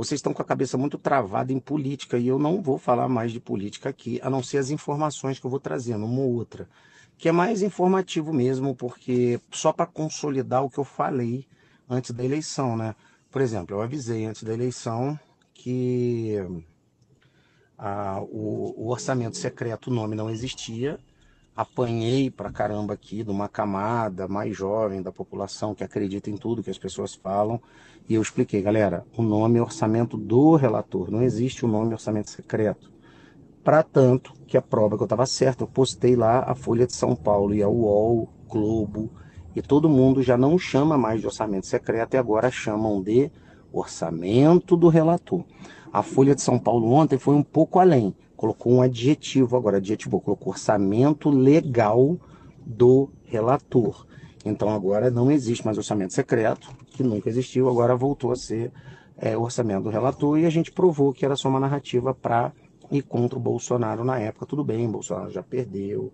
vocês estão com a cabeça muito travada em política e eu não vou falar mais de política aqui, a não ser as informações que eu vou trazendo, uma ou outra, que é mais informativo mesmo, porque só para consolidar o que eu falei antes da eleição, né? Por exemplo, eu avisei antes da eleição que ah, o, o, orçamento secreto, o nome não existia. Apanhei pra caramba aqui de uma camada mais jovem da população que acredita em tudo que as pessoas falam. E eu expliquei, galera, o nome é orçamento do relator, não existe o nome orçamento secreto. Para tanto que a prova que eu estava certo, eu postei lá a Folha de São Paulo e a UOL, Globo, e todo mundo já não chama mais de orçamento secreto e agora chamam de orçamento do relator. A Folha de São Paulo ontem foi um pouco além, colocou um adjetivo agora, adjetivo, colocou orçamento legal do relator. Então agora não existe mais orçamento secreto, que nunca existiu, agora voltou a ser é, orçamento do relator e a gente provou que era só uma narrativa para ir contra o Bolsonaro na época. Tudo bem, Bolsonaro já perdeu,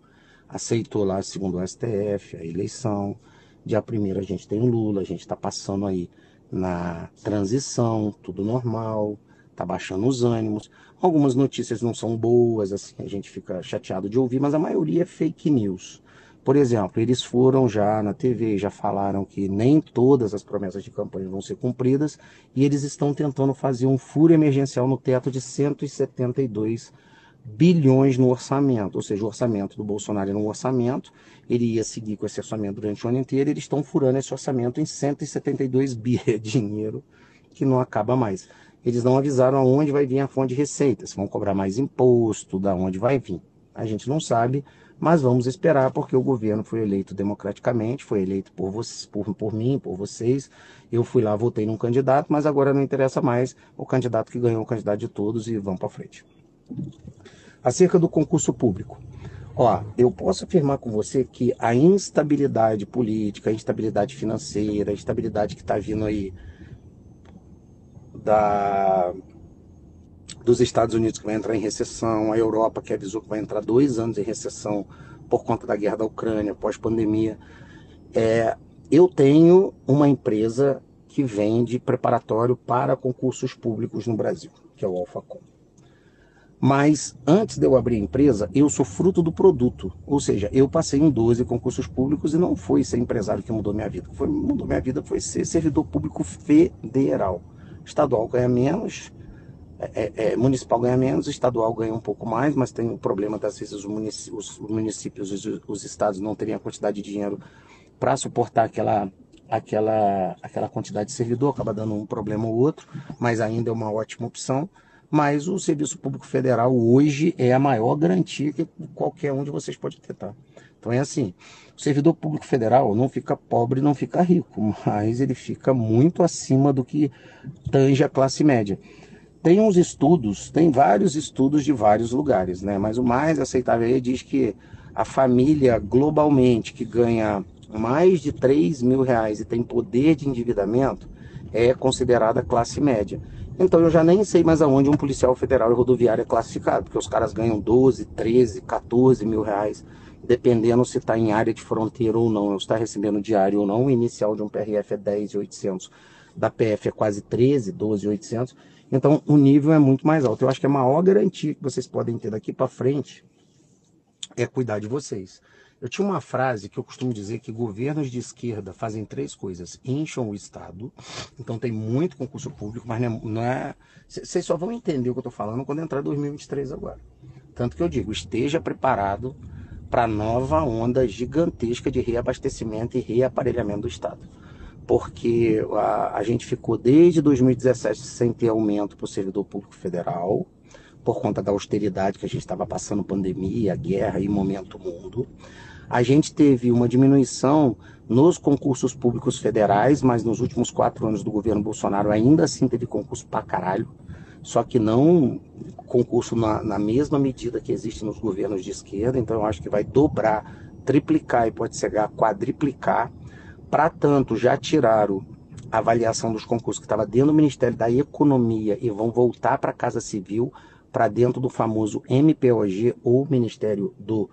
aceitou lá, segundo o STF, a eleição. Dia primeiro a gente tem o Lula, a gente está passando aí na transição, tudo normal, tá baixando os ânimos. Algumas notícias não são boas, assim, a gente fica chateado de ouvir, mas a maioria é fake news. Por exemplo, eles foram já na TV, já falaram que nem todas as promessas de campanha vão ser cumpridas e eles estão tentando fazer um furo emergencial no teto de 172 bilhões no orçamento, ou seja, o orçamento do Bolsonaro era um orçamento, ele ia seguir com esse orçamento durante o ano inteiro, eles estão furando esse orçamento em 172 bi, é dinheiro que não acaba mais. Eles não avisaram aonde vai vir a fonte de receitas, vão cobrar mais imposto, da onde vai vir. A gente não sabe, mas vamos esperar, porque o governo foi eleito democraticamente, foi eleito por, vocês, por, por mim, por vocês. Eu fui lá, votei num candidato, mas agora não interessa mais o candidato que ganhou, o candidato de todos, e vamos para frente. Acerca do concurso público. Ó, eu posso afirmar com você que a instabilidade política, a instabilidade financeira, a instabilidade que está vindo aí da, dos Estados Unidos que vai entrar em recessão, a Europa que avisou que vai entrar dois anos em recessão por conta da guerra da Ucrânia, pós-pandemia. É, eu tenho uma empresa que vende preparatório para concursos públicos no Brasil, que é o Alfacom. Mas antes de eu abrir a empresa, eu sou fruto do produto. Ou seja, eu passei em 12 concursos públicos e não foi ser empresário que mudou minha vida. Foi mudou minha vida foi ser servidor público federal. Estadual ganha menos, é, é, é municipal ganha menos, estadual ganha um pouco mais, mas tem o problema das vezes os municípios, os, municípios, os, os estados não terem a quantidade de dinheiro para suportar aquela aquela aquela quantidade de servidor, acaba dando um problema ou outro, mas ainda é uma ótima opção mas o Serviço Público Federal hoje é a maior garantia que qualquer um de vocês pode ter, tá? Então é assim, o servidor público federal não fica pobre, não fica rico, mas ele fica muito acima do que tange a classe média. Tem uns estudos, tem vários estudos de vários lugares, né? Mas o mais aceitável aí diz que a família globalmente que ganha mais de 3 mil reais e tem poder de endividamento é considerada classe média. Então eu já nem sei mais aonde um policial federal e rodoviário é classificado, porque os caras ganham 12, 13, 14 mil reais, dependendo se está em área de fronteira ou não, está recebendo diário ou não. O inicial de um PRF é 10,800, da PF é quase 13, 12,800. Então o nível é muito mais alto. Eu acho que a maior garantia que vocês podem ter daqui para frente é cuidar de vocês. Eu tinha uma frase que eu costumo dizer que governos de esquerda fazem três coisas: incham o Estado, então tem muito concurso público, mas não é. Vocês é, só vão entender o que eu estou falando quando entrar 2023 agora. Tanto que eu digo: esteja preparado para nova onda gigantesca de reabastecimento e reaparelhamento do Estado. Porque a, a gente ficou desde 2017 sem ter aumento para o servidor público federal, por conta da austeridade que a gente estava passando, pandemia, guerra e momento mundo. A gente teve uma diminuição nos concursos públicos federais, mas nos últimos quatro anos do governo Bolsonaro ainda assim teve concurso pra caralho. Só que não concurso na, na mesma medida que existe nos governos de esquerda. Então eu acho que vai dobrar, triplicar e pode chegar a quadriplicar. Para tanto, já tiraram a avaliação dos concursos que estava dentro do Ministério da Economia e vão voltar para a Casa Civil, para dentro do famoso MPOG ou Ministério do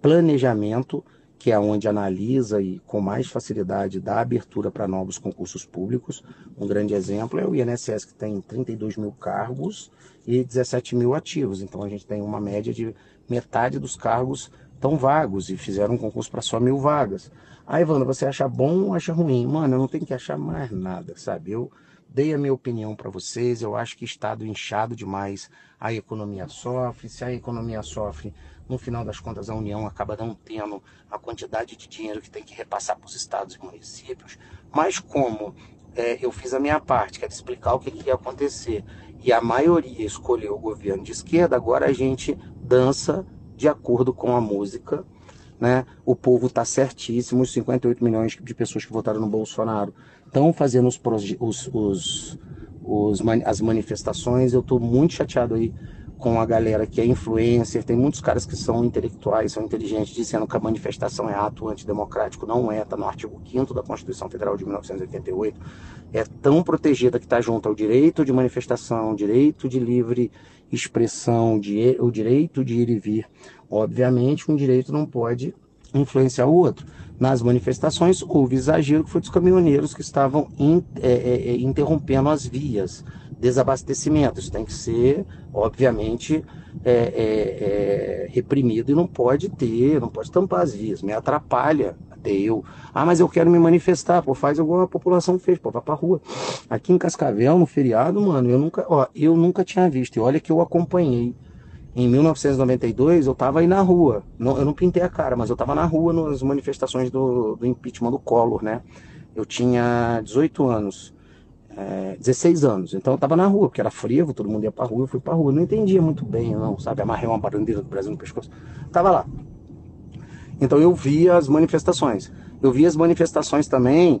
planejamento que é onde analisa e com mais facilidade dá abertura para novos concursos públicos. Um grande exemplo é o INSS, que tem 32 mil cargos e 17 mil ativos. Então a gente tem uma média de metade dos cargos tão vagos e fizeram um concurso para só mil vagas. Aí, Evandro, você acha bom ou acha ruim? Mano, eu não tenho que achar mais nada, sabe? Eu dei a minha opinião para vocês. Eu acho que Estado inchado demais, a economia sofre. Se a economia sofre, no final das contas, a União acaba não tendo a quantidade de dinheiro que tem que repassar para os estados e municípios. Mas como é, eu fiz a minha parte, que é explicar o que, que ia acontecer, e a maioria escolheu o governo de esquerda, agora a gente dança de acordo com a música. Né? O povo está certíssimo, os 58 milhões de pessoas que votaram no Bolsonaro estão fazendo os, os, os, os, as manifestações. Eu estou muito chateado aí com a galera que é influencer, tem muitos caras que são intelectuais, são inteligentes, dizendo que a manifestação é ato antidemocrático. Não é, está no artigo 5 da Constituição Federal de 1988. É tão protegida que está junto ao direito de manifestação, direito de livre expressão, de, o direito de ir e vir. Obviamente, um direito não pode influenciar o outro. Nas manifestações, houve exagero que foi dos caminhoneiros que estavam in, é, é, é interrompendo as vias desabastecimento. Isso tem que ser, obviamente, é, é, é, reprimido e não pode ter, não pode tampar as vias. Me atrapalha até eu. Ah, mas eu quero me manifestar. Pô, faz igual a população fez, pô, vai pra rua. Aqui em Cascavel, no feriado, mano, eu nunca, ó, eu nunca tinha visto. E olha que eu acompanhei. Em 1992, eu estava aí na rua. Não, eu não pintei a cara, mas eu estava na rua nas manifestações do, do impeachment do Collor, né? Eu tinha 18 anos é, 16 anos. Então eu tava na rua, porque era frevo, todo mundo ia pra rua, eu fui pra rua. Não entendia muito bem, não, sabe? Amarrei uma bandeira do Brasil no pescoço. Tava lá. Então eu via as manifestações. Eu via as manifestações também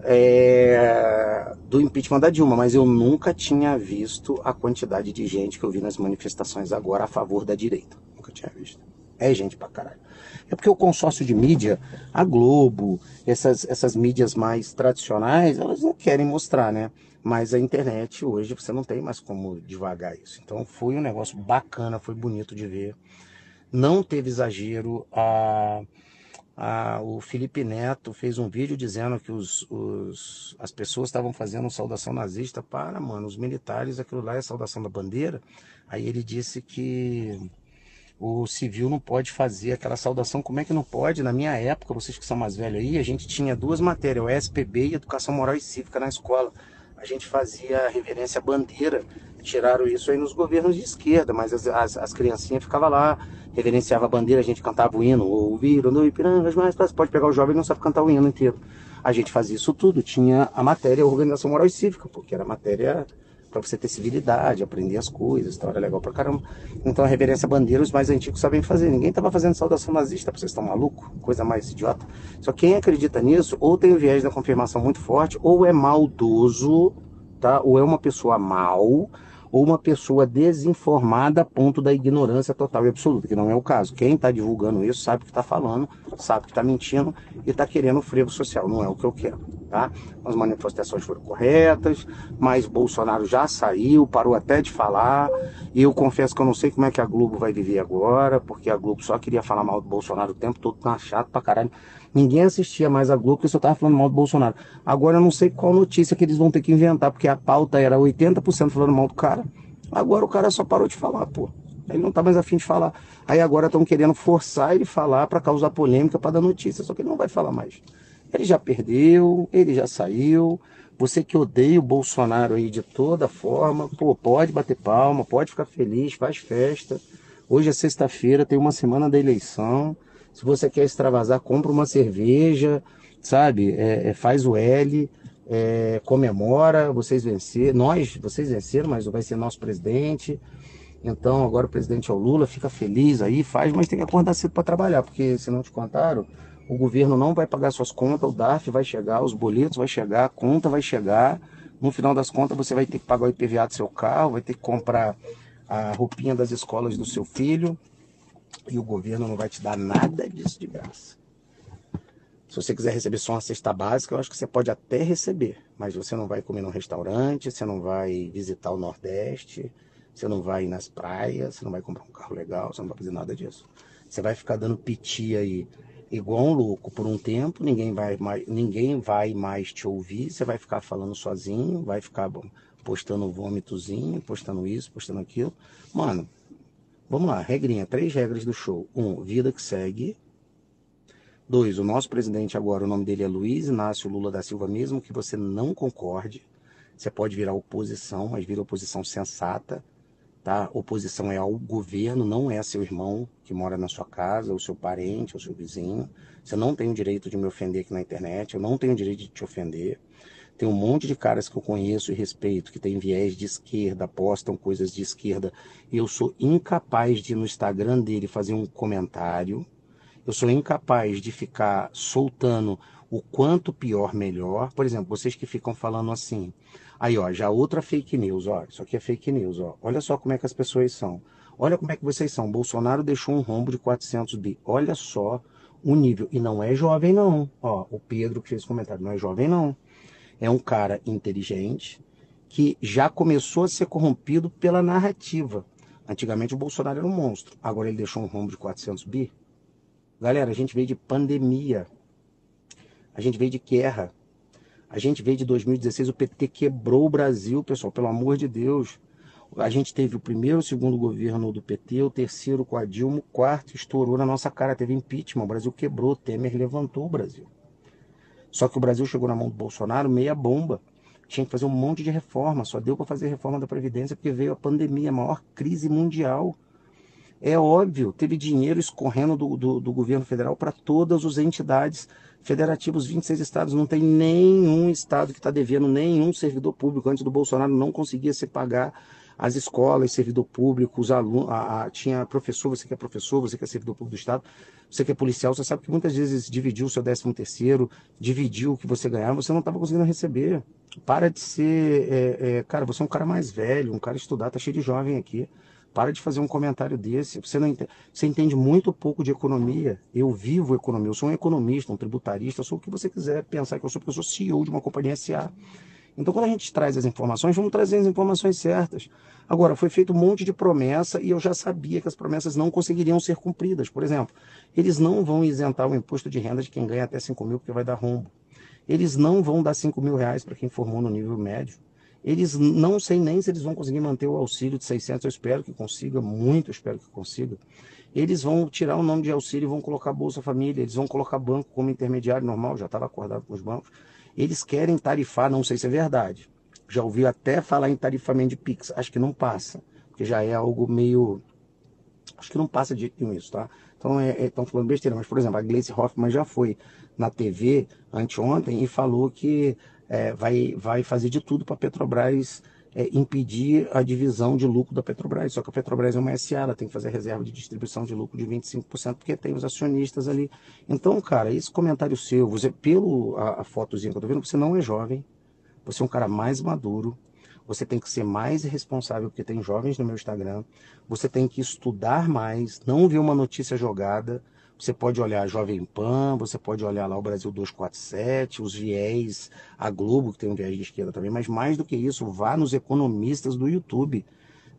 é, do impeachment da Dilma, mas eu nunca tinha visto a quantidade de gente que eu vi nas manifestações agora a favor da direita. Nunca tinha visto. É gente pra caralho. É porque o consórcio de mídia, a Globo, essas, essas mídias mais tradicionais, elas não querem mostrar, né? Mas a internet hoje você não tem mais como devagar isso. Então foi um negócio bacana, foi bonito de ver. Não teve exagero. A, a, o Felipe Neto fez um vídeo dizendo que os, os, as pessoas estavam fazendo saudação nazista para, mano, os militares, aquilo lá é saudação da bandeira. Aí ele disse que o civil não pode fazer aquela saudação. Como é que não pode? Na minha época, vocês que são mais velhos aí, a gente tinha duas matérias, o SPB e Educação Moral e Cívica na escola. A gente fazia reverência à bandeira. Tiraram isso aí nos governos de esquerda, mas as, as, as criancinhas ficavam lá, reverenciava a bandeira, a gente cantava o hino, ouviram no Ipirangas, mas pode pegar o jovem não sabe cantar o hino inteiro. A gente fazia isso tudo, tinha a matéria Organização Moral e Cívica, porque era matéria para você ter civilidade, aprender as coisas, então era legal pra caramba. Então a reverência à bandeira os mais antigos sabem fazer. Ninguém tava fazendo saudação nazista, vocês estão maluco? Coisa mais idiota. Só quem acredita nisso, ou tem o viés da confirmação muito forte, ou é maldoso, tá? Ou é uma pessoa mal, ou uma pessoa desinformada a ponto da ignorância total e absoluta, que não é o caso. Quem está divulgando isso sabe o que está falando, sabe que está mentindo e está querendo frevo social. Não é o que eu quero. Tá? As manifestações foram corretas, mas Bolsonaro já saiu, parou até de falar. E eu confesso que eu não sei como é que a Globo vai viver agora, porque a Globo só queria falar mal do Bolsonaro o tempo todo, tá chato pra caralho. Ninguém assistia mais a Globo porque só tava falando mal do Bolsonaro. Agora eu não sei qual notícia que eles vão ter que inventar, porque a pauta era 80% falando mal do cara. Agora o cara só parou de falar, pô. Ele não tá mais afim de falar. Aí agora estão querendo forçar ele falar para causar polêmica, para dar notícia. Só que ele não vai falar mais. Ele já perdeu, ele já saiu. Você que odeia o Bolsonaro aí de toda forma, pô, pode bater palma, pode ficar feliz, faz festa. Hoje é sexta-feira, tem uma semana da eleição. Se você quer extravasar, compra uma cerveja, sabe? É, é, faz o L, é, comemora, vocês venceram. Nós, vocês venceram, mas vai ser nosso presidente. Então agora o presidente é o Lula, fica feliz aí, faz, mas tem que acordar cedo para trabalhar, porque se não te contaram, o governo não vai pagar suas contas, o DARF vai chegar, os boletos vai chegar, a conta vai chegar. No final das contas, você vai ter que pagar o IPVA do seu carro, vai ter que comprar a roupinha das escolas do seu filho, e o governo não vai te dar nada disso de graça. Se você quiser receber só uma cesta básica, eu acho que você pode até receber, mas você não vai comer num restaurante, você não vai visitar o Nordeste, você não vai ir nas praias, você não vai comprar um carro legal, você não vai fazer nada disso. Você vai ficar dando piti aí igual um louco por um tempo, ninguém vai mais, ninguém vai mais te ouvir, você vai ficar falando sozinho, vai ficar postando vômitozinho, postando isso, postando aquilo. Mano, vamos lá, regrinha, três regras do show. Um, vida que segue. Dois, o nosso presidente agora, o nome dele é Luiz Inácio Lula da Silva, mesmo que você não concorde, você pode virar oposição, mas vira oposição sensata, tá? Oposição é ao governo, não é seu irmão que mora na sua casa, ou seu parente, ou seu vizinho. Você não tem o direito de me ofender aqui na internet, eu não tenho o direito de te ofender. Tem um monte de caras que eu conheço e respeito, que tem viés de esquerda, postam coisas de esquerda. Eu sou incapaz de ir no Instagram dele fazer um comentário. Eu sou incapaz de ficar soltando o quanto pior, melhor. Por exemplo, vocês que ficam falando assim. Aí, ó, já outra fake news, ó. Isso aqui é fake news, ó. Olha só como é que as pessoas são. Olha como é que vocês são. Bolsonaro deixou um rombo de 400 bi. Olha só o nível. E não é jovem, não. Ó, o Pedro que fez comentário. Não é jovem, não é um cara inteligente que já começou a ser corrompido pela narrativa. Antigamente o Bolsonaro era um monstro, agora ele deixou um rombo de 400 bi. Galera, a gente veio de pandemia, a gente veio de guerra, a gente veio de 2016, o PT quebrou o Brasil, pessoal, pelo amor de Deus. A gente teve o primeiro, o segundo governo do PT, o terceiro com a Dilma, o quarto estourou na nossa cara, teve impeachment, o Brasil quebrou, Temer levantou o Brasil. Só que o Brasil chegou na mão do Bolsonaro meia bomba. Tinha que fazer um monte de reforma. Só deu para fazer reforma da Previdência porque veio a pandemia, a maior crise mundial. É óbvio, teve dinheiro escorrendo do, do, do governo federal para todas as entidades federativas, 26 estados. Não tem nenhum estado que está devendo nenhum servidor público. Antes do Bolsonaro não conseguia se pagar as escolas, servidor público, os alunos, a, a, tinha professor, você que é professor, você que é servidor público do Estado, você que é policial, você sabe que muitas vezes dividiu o seu décimo terceiro, dividiu o que você ganhava, você não estava conseguindo receber. Para de ser, é, é, cara, você é um cara mais velho, um cara estudado, tá cheio de jovem aqui. Para de fazer um comentário desse. Você, não entende, você entende muito pouco de economia. Eu vivo economia, eu sou um economista, um tributarista, eu sou o que você quiser pensar que eu sou, porque eu sou CEO de uma companhia SA. Então, quando a gente traz as informações, vamos trazer as informações certas. Agora, foi feito um monte de promessa e eu já sabia que as promessas não conseguiriam ser cumpridas. Por exemplo, eles não vão isentar o imposto de renda de quem ganha até 5 mil, porque vai dar rombo. Eles não vão dar 5 mil reais para quem formou no nível médio. Eles não sei nem se eles vão conseguir manter o auxílio de 600, eu espero que consiga, muito espero que consiga. Eles vão tirar o nome de auxílio e vão colocar Bolsa Família, eles vão colocar banco como intermediário normal, já estava acordado com os bancos. Eles querem tarifar, não sei se é verdade. Já ouvi até falar em tarifamento de Pix. Acho que não passa, porque já é algo meio. Acho que não passa de isso, tá? Então, estão é, é, falando besteira. Mas, por exemplo, a Gleice Hoffmann já foi na TV anteontem e falou que é, vai, vai fazer de tudo para a Petrobras é, impedir a divisão de lucro da Petrobras. Só que a Petrobras é uma SA, ela tem que fazer reserva de distribuição de lucro de 25%, porque tem os acionistas ali. Então, cara, esse comentário seu, você, pelo a, a fotozinha que eu tô vendo, você não é jovem, você é um cara mais maduro, você tem que ser mais responsável, porque tem jovens no meu Instagram, você tem que estudar mais, não ver uma notícia jogada, você pode olhar a Jovem Pan, você pode olhar lá o Brasil 247, os viés, a Globo, que tem um viés de esquerda também, mas mais do que isso, vá nos economistas do YouTube.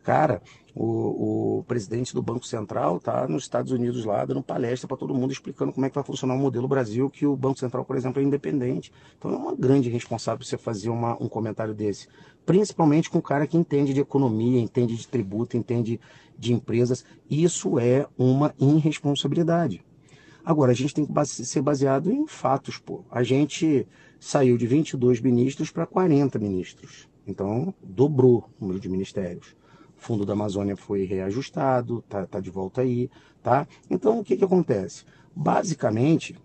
Cara, o, o presidente do Banco Central está nos Estados Unidos lá dando palestra para todo mundo explicando como é que vai funcionar o modelo Brasil, que o Banco Central, por exemplo, é independente. Então é uma grande responsabilidade você fazer uma, um comentário desse. Principalmente com um cara que entende de economia, entende de tributo, entende de empresas. Isso é uma irresponsabilidade. Agora, a gente tem que ser baseado em fatos, pô. A gente saiu de 22 ministros para 40 ministros. Então, dobrou o número de ministérios. O Fundo da Amazônia foi reajustado, tá, tá de volta aí, tá? Então, o que que acontece? Basicamente,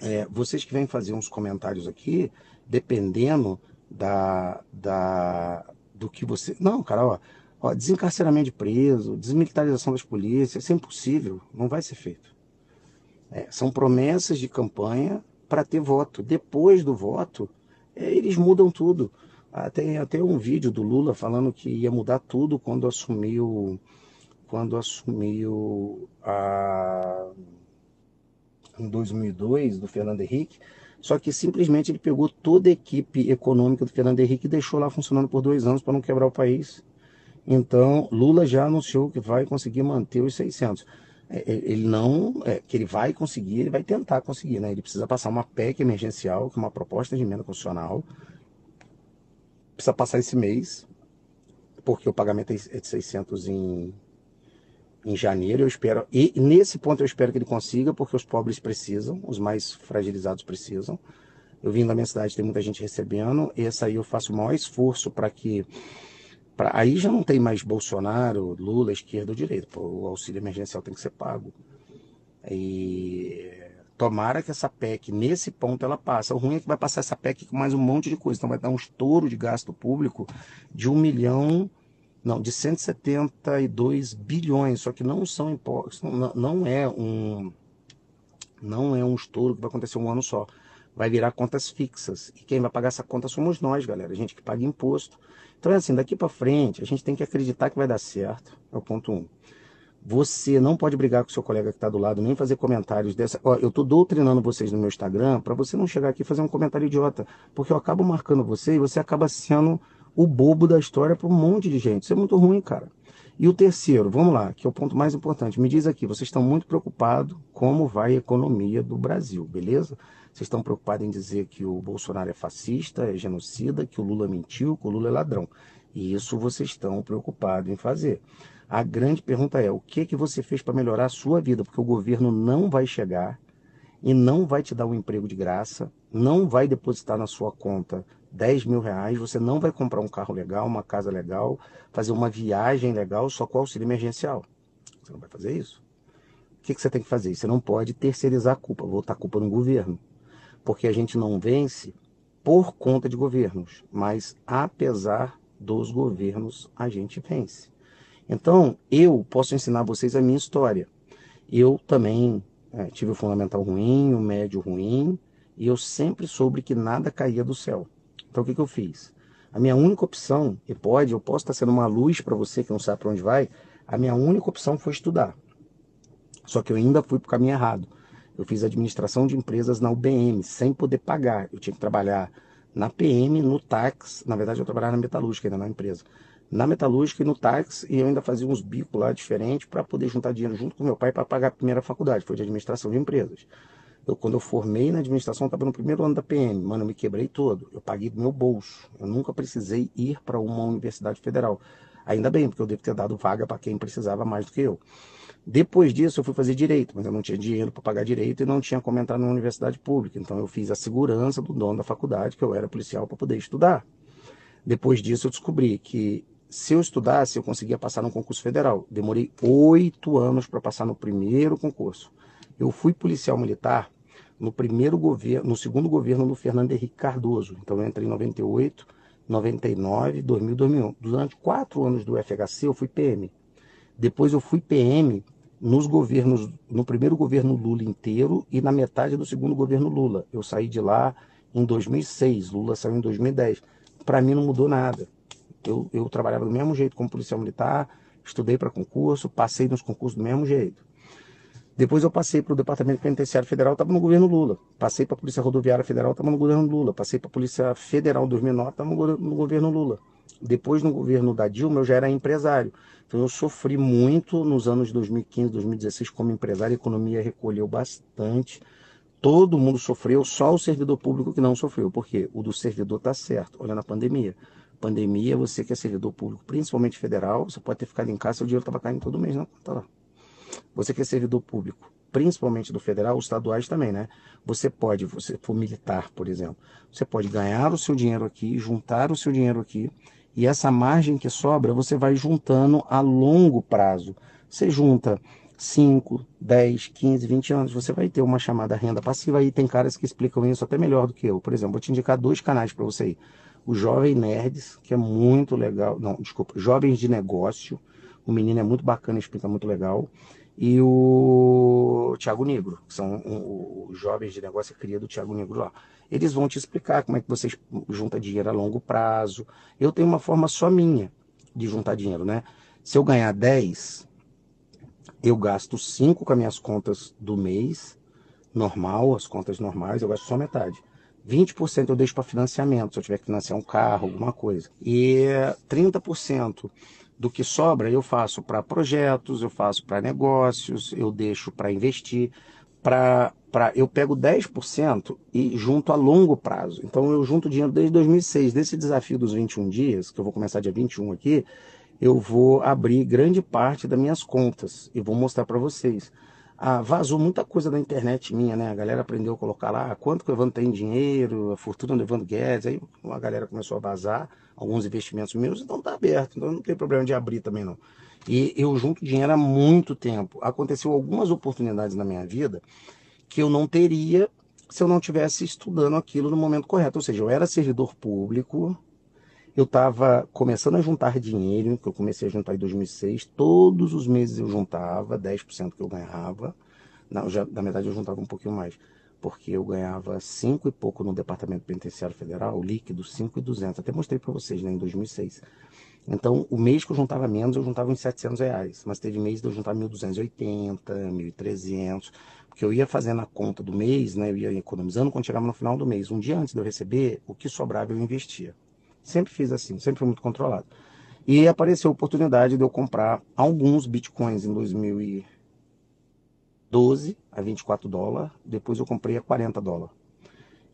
é, vocês que vêm fazer uns comentários aqui, dependendo da, da, do que você... Não, cara, ó, ó, desencarceramento de preso, desmilitarização das polícias, isso é impossível, não vai ser feito. É, são promessas de campanha para ter voto. Depois do voto, é, eles mudam tudo. Ah, tem até um vídeo do Lula falando que ia mudar tudo quando assumiu quando assumiu a em 2002 do Fernando Henrique, só que simplesmente ele pegou toda a equipe econômica do Fernando Henrique e deixou lá funcionando por dois anos para não quebrar o país. Então, Lula já anunciou que vai conseguir manter os 600. É, é, ele não, é, que ele vai conseguir, ele vai tentar conseguir, né? Ele precisa passar uma PEC emergencial, que é uma proposta de emenda constitucional, precisa passar esse mês, porque o pagamento é de 600 em, em janeiro, eu espero, e nesse ponto eu espero que ele consiga, porque os pobres precisam, os mais fragilizados precisam. Eu vim da minha cidade, tem muita gente recebendo, esse aí eu faço o maior esforço para que Pra, aí já não tem mais Bolsonaro, Lula, esquerda ou direita. Pô, o auxílio emergencial tem que ser pago. E tomara que essa PEC, nesse ponto, ela passa. O ruim é que vai passar essa PEC com mais um monte de coisa. Então vai dar um estouro de gasto público de um milhão, não, de 172 bilhões. Só que não são impostos, não, não é um não é um estouro que vai acontecer um ano só. Vai virar contas fixas. E quem vai pagar essa conta somos nós, galera. A gente que paga imposto. Então é assim, daqui para frente, a gente tem que acreditar que vai dar certo. É o ponto um. Você não pode brigar com seu colega que está do lado, nem fazer comentários dessa. Ó, eu estou doutrinando vocês no meu Instagram para você não chegar aqui e fazer um comentário idiota, porque eu acabo marcando você e você acaba sendo o bobo da história para um monte de gente. Isso é muito ruim, cara. E o terceiro, vamos lá, que é o ponto mais importante. Me diz aqui, vocês estão muito preocupados como vai a economia do Brasil, beleza? Vocês estão preocupados em dizer que o Bolsonaro é fascista, é genocida, que o Lula mentiu, que o Lula é ladrão. E isso vocês estão preocupados em fazer. A grande pergunta é: o que, que você fez para melhorar a sua vida? Porque o governo não vai chegar e não vai te dar um emprego de graça, não vai depositar na sua conta 10 mil reais, você não vai comprar um carro legal, uma casa legal, fazer uma viagem legal só com auxílio emergencial. Você não vai fazer isso. O que, que você tem que fazer? Você não pode terceirizar a culpa, voltar a culpa no governo porque a gente não vence por conta de governos, mas apesar dos governos a gente vence. Então, eu posso ensinar vocês a minha história. Eu também é, tive o fundamental ruim, o médio ruim, e eu sempre soube que nada caía do céu. Então, o que, que eu fiz? A minha única opção, e pode, eu posso estar sendo uma luz para você que não sabe para onde vai, a minha única opção foi estudar. Só que eu ainda fui para o caminho errado. Eu fiz administração de empresas na UBM, sem poder pagar. Eu tinha que trabalhar na PM, no táxi. Na verdade, eu trabalhava na metalúrgica ainda na empresa. Na metalúrgica e no táxi, e eu ainda fazia uns bicos lá diferentes para poder juntar dinheiro junto com meu pai para pagar a primeira faculdade, foi de administração de empresas. Eu, quando eu formei na administração, estava no primeiro ano da PM. Mano, eu me quebrei todo. Eu paguei do meu bolso. Eu nunca precisei ir para uma universidade federal. Ainda bem, porque eu devo ter dado vaga para quem precisava mais do que eu. Depois disso, eu fui fazer direito, mas eu não tinha dinheiro para pagar direito e não tinha como entrar numa universidade pública. Então, eu fiz a segurança do dono da faculdade, que eu era policial, para poder estudar. Depois disso, eu descobri que se eu estudasse, eu conseguia passar no concurso federal. Demorei oito anos para passar no primeiro concurso. Eu fui policial militar no primeiro governo, no segundo governo do Fernando Henrique Cardoso. Então, eu entrei em 98, 99, 2000, 2001. Durante quatro anos do FHC, eu fui PM. Depois eu fui PM nos governos, no primeiro governo Lula inteiro e na metade do segundo governo Lula. Eu saí de lá em 2006, Lula saiu em 2010. Para mim não mudou nada. Eu, eu trabalhava do mesmo jeito como policial militar, estudei para concurso, passei nos concursos do mesmo jeito. Depois eu passei para o Departamento Penitenciário Federal, estava no governo Lula. Passei para a Polícia Rodoviária Federal, estava no governo Lula. Passei para a Polícia Federal 2009, estava no, no governo Lula. Depois, no governo da Dilma, eu já era empresário. Então, eu sofri muito nos anos 2015, 2016 como empresário. A economia recolheu bastante. Todo mundo sofreu, só o servidor público que não sofreu. Porque o do servidor está certo. Olha na pandemia. Pandemia, você que é servidor público, principalmente federal, você pode ter ficado em casa, seu dinheiro estava caindo todo mês na conta lá. Você que é servidor público, principalmente do federal, os estaduais também, né? Você pode, você for militar, por exemplo, você pode ganhar o seu dinheiro aqui, juntar o seu dinheiro aqui e essa margem que sobra, você vai juntando a longo prazo. Você junta 5, 10, 15, 20 anos, você vai ter uma chamada renda passiva. Aí tem caras que explicam isso até melhor do que eu. Por exemplo, vou te indicar dois canais para você ir. O Jovem Nerds, que é muito legal. Não, desculpa, Jovens de Negócio. O menino é muito bacana, explica muito legal. E o Tiago Negro, que são os jovens de negócio cria do Tiago Negro lá eles vão te explicar como é que você junta dinheiro a longo prazo. Eu tenho uma forma só minha de juntar dinheiro, né? Se eu ganhar 10, eu gasto 5 com as minhas contas do mês, normal, as contas normais, eu gasto só metade. 20% eu deixo para financiamento, se eu tiver que financiar um carro, alguma coisa. E 30% do que sobra eu faço para projetos, eu faço para negócios, eu deixo para investir, para eu pego 10% e junto a longo prazo. Então eu junto dinheiro desde 2006, desse desafio dos 21 dias, que eu vou começar dia 21 aqui, eu vou abrir grande parte das minhas contas e vou mostrar para vocês. Ah, vazou muita coisa da internet minha, né? A galera aprendeu a colocar lá quanto que o Evandro tem dinheiro, a fortuna do Evandro Guedes, aí a galera começou a vazar alguns investimentos meus, então tá aberto, então não tem problema de abrir também não. E eu junto dinheiro há muito tempo. Aconteceu algumas oportunidades na minha vida que eu não teria se eu não tivesse estudando aquilo no momento correto. Ou seja, eu era servidor público, eu estava começando a juntar dinheiro, que eu comecei a juntar em 2006, todos os meses eu juntava 10% que eu ganhava. Não, já, na verdade eu juntava um pouquinho mais, porque eu ganhava 5 e pouco no Departamento Penitenciário Federal, líquido 5 e 200. Até mostrei para vocês, né, em 2006. Então, o mês que eu juntava menos, eu juntava uns 700 reais. Mas teve mês de eu juntar 1.280, 1.300, porque eu ia fazendo a conta do mês, né, eu ia economizando quando chegava no final do mês. Um dia antes de eu receber, o que sobrava eu investia. Sempre fiz assim, sempre fui muito controlado. E apareceu a oportunidade de eu comprar alguns bitcoins em 2012 a 24 dólares, depois eu comprei a 40 dólares.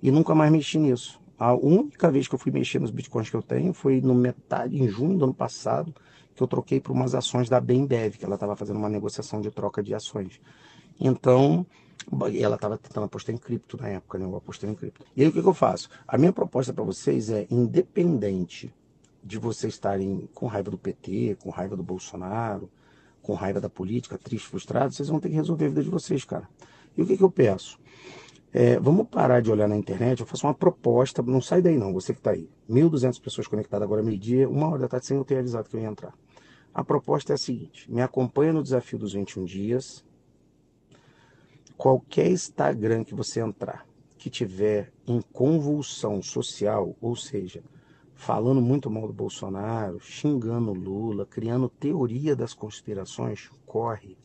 E nunca mais mexi nisso. A única vez que eu fui mexer nos bitcoins que eu tenho foi no metade, em junho do ano passado, que eu troquei por umas ações da Bembev, que ela estava fazendo uma negociação de troca de ações. Então, ela estava tentando apostar em cripto na época, né? Eu apostei em cripto. E aí o que, que eu faço? A minha proposta para vocês é, independente de vocês estarem com raiva do PT, com raiva do Bolsonaro, com raiva da política, triste, frustrado, vocês vão ter que resolver a vida de vocês, cara. E o que, que eu peço? É, vamos parar de olhar na internet, eu faço uma proposta, não sai daí não, você que está aí. 1.200 pessoas conectadas agora meio-dia, uma hora da tarde sem eu ter avisado que eu ia entrar. A proposta é a seguinte, me acompanha no desafio dos 21 dias, qualquer Instagram que você entrar que tiver em convulsão social, ou seja, falando muito mal do Bolsonaro, xingando Lula, criando teoria das conspirações, corre.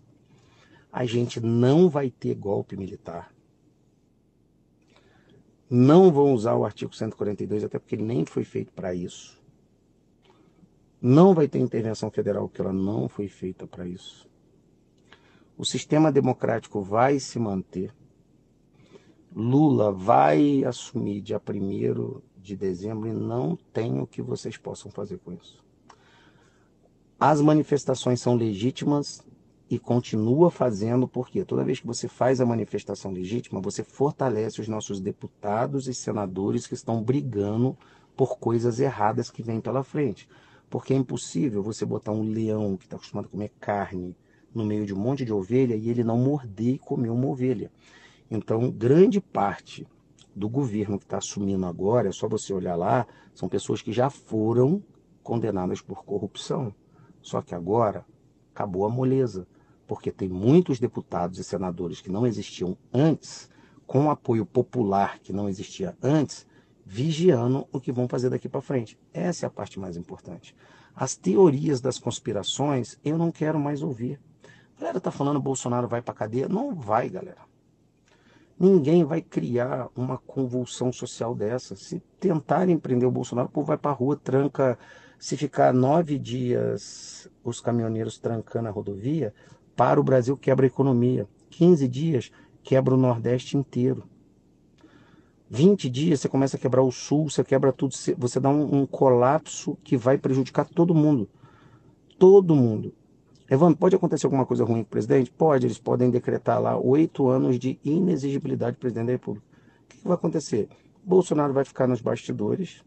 A gente não vai ter golpe militar. Não vão usar o artigo 142, até porque ele nem foi feito para isso. Não vai ter intervenção federal, porque ela não foi feita para isso. O sistema democrático vai se manter. Lula vai assumir dia 1 de dezembro e não tem o que vocês possam fazer com isso. As manifestações são legítimas e continua fazendo, porque toda vez que você faz a manifestação legítima, você fortalece os nossos deputados e senadores que estão brigando por coisas erradas que vêm pela frente. Porque é impossível você botar um leão que está acostumado a comer carne, no meio de um monte de ovelha e ele não morder e comer uma ovelha. Então, grande parte do governo que está assumindo agora, é só você olhar lá, são pessoas que já foram condenadas por corrupção. Só que agora acabou a moleza, porque tem muitos deputados e senadores que não existiam antes, com apoio popular que não existia antes, vigiando o que vão fazer daqui para frente. Essa é a parte mais importante. As teorias das conspirações eu não quero mais ouvir. A galera tá falando Bolsonaro vai para cadeia. Não vai, galera. Ninguém vai criar uma convulsão social dessa. Se tentarem prender o Bolsonaro, o povo vai para rua, tranca. Se ficar nove dias os caminhoneiros trancando a rodovia, para o Brasil quebra a economia. 15 dias quebra o Nordeste inteiro. 20 dias você começa a quebrar o Sul, você quebra tudo, você dá um, um colapso que vai prejudicar todo mundo. Todo mundo. Evandro, pode acontecer alguma coisa ruim com o presidente? Pode, eles podem decretar lá oito anos de inexigibilidade do presidente da República. O que, vai acontecer? Bolsonaro vai ficar nos bastidores,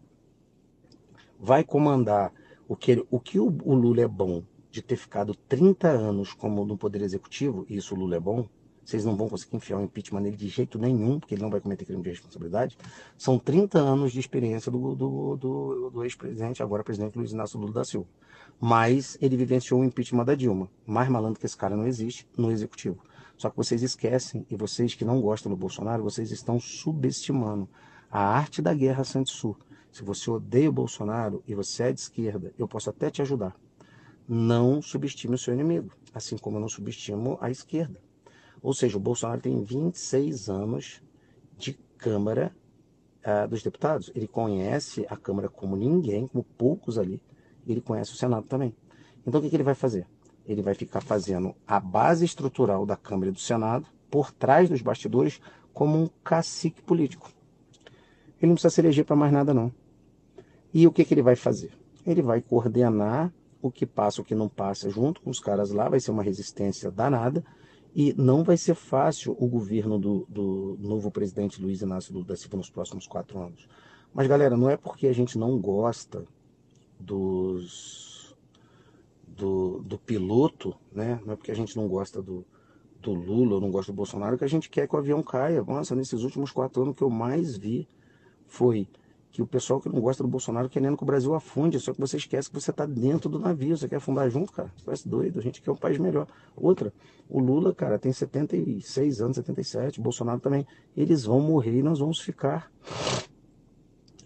vai comandar o que, ele, o, que o, o Lula é bom de ter ficado 30 anos como no Poder Executivo, e isso o Lula é bom, vocês não vão conseguir enfiar o um impeachment nele de jeito nenhum, porque ele não vai cometer crime de responsabilidade. São 30 anos de experiência do, do, do, do ex-presidente, agora presidente Luiz Inácio Lula da Silva. Mas ele vivenciou o impeachment da Dilma. Mais malandro que esse cara não existe no executivo. Só que vocês esquecem, e vocês que não gostam do Bolsonaro, vocês estão subestimando a arte da guerra Santos-Sul. Se você odeia o Bolsonaro e você é de esquerda, eu posso até te ajudar. Não subestime o seu inimigo, assim como eu não subestimo a esquerda. Ou seja, o Bolsonaro tem 26 anos de Câmara uh, dos Deputados. Ele conhece a Câmara como ninguém, como poucos ali. Ele conhece o Senado também. Então o que, que ele vai fazer? Ele vai ficar fazendo a base estrutural da Câmara e do Senado por trás dos bastidores como um cacique político. Ele não precisa se eleger para mais nada, não. E o que, que ele vai fazer? Ele vai coordenar o que passa, o que não passa, junto com os caras lá, vai ser uma resistência danada, e não vai ser fácil o governo do, do novo presidente Luiz Inácio Lula da Silva nos próximos quatro anos. Mas, galera, não é porque a gente não gosta dos, do, do piloto, né? não é porque a gente não gosta do, do Lula não gosta do Bolsonaro que a gente quer que o avião caia. Nossa, nesses últimos quatro anos que eu mais vi foi que o pessoal que não gosta do Bolsonaro querendo que o Brasil afunde, só que você esquece que você está dentro do navio, você quer afundar junto, cara, você parece doido, a gente quer um país melhor. Outra, o Lula, cara, tem 76 anos, 77, o Bolsonaro também, eles vão morrer e nós vamos ficar.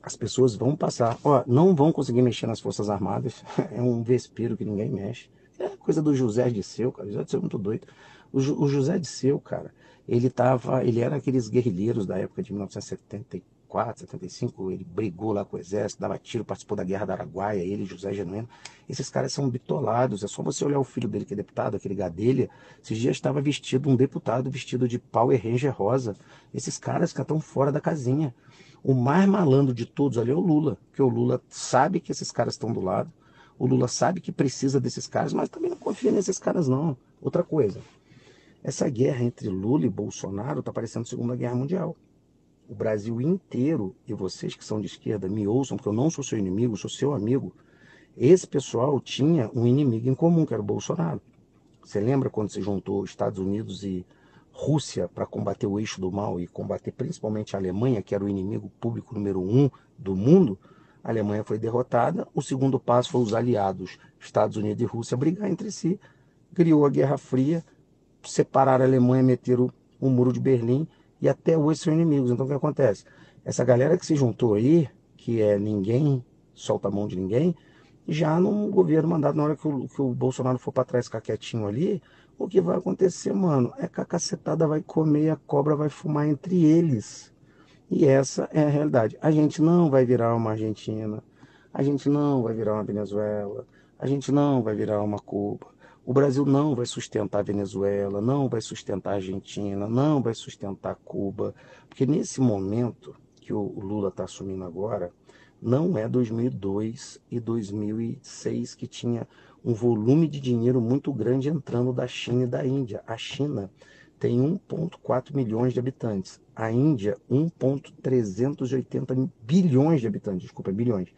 As pessoas vão passar, ó, não vão conseguir mexer nas Forças Armadas, é um vespeiro que ninguém mexe. É coisa do José de Seu, cara, José de Seu é muito doido. O, o José de Seu, cara, ele tava, ele era aqueles guerrilheiros da época de 1974, 74, 75, ele brigou lá com o exército, dava tiro, participou da guerra da Araguaia, ele, José Genuíno. Esses caras são bitolados, é só você olhar o filho dele que é deputado, aquele Gadelha, esses dias estava vestido, um deputado vestido de Power Ranger rosa. Esses caras que estão fora da casinha. O mais malandro de todos ali é o Lula, porque o Lula sabe que esses caras estão do lado, o Lula sabe que precisa desses caras, mas também não confia nesses caras não. Outra coisa, essa guerra entre Lula e Bolsonaro está parecendo Segunda Guerra Mundial o Brasil inteiro, e vocês que são de esquerda me ouçam, porque eu não sou seu inimigo, sou seu amigo, esse pessoal tinha um inimigo em comum, que era o Bolsonaro. Você lembra quando se juntou Estados Unidos e Rússia para combater o eixo do mal e combater principalmente a Alemanha, que era o inimigo público número um do mundo? A Alemanha foi derrotada. O segundo passo foi os aliados, Estados Unidos e Rússia, brigar entre si. Criou a Guerra Fria, separaram a Alemanha, meteram o muro de Berlim e até hoje são inimigos. Então o que acontece? Essa galera que se juntou aí, que é ninguém solta a mão de ninguém, já no governo mandado, na hora que o, que o Bolsonaro for para trás ficar quietinho ali, o que vai acontecer, mano, é que a cacetada vai comer e a cobra vai fumar entre eles. E essa é a realidade. A gente não vai virar uma Argentina, a gente não vai virar uma Venezuela, a gente não vai virar uma Cuba. O Brasil não vai sustentar a Venezuela, não vai sustentar a Argentina, não vai sustentar Cuba, porque nesse momento que o Lula está assumindo agora, não é 2002 e 2006 que tinha um volume de dinheiro muito grande entrando da China e da Índia. A China tem 1,4 milhões de habitantes. A Índia, 1,380 bilhões de habitantes, desculpa, bilhões.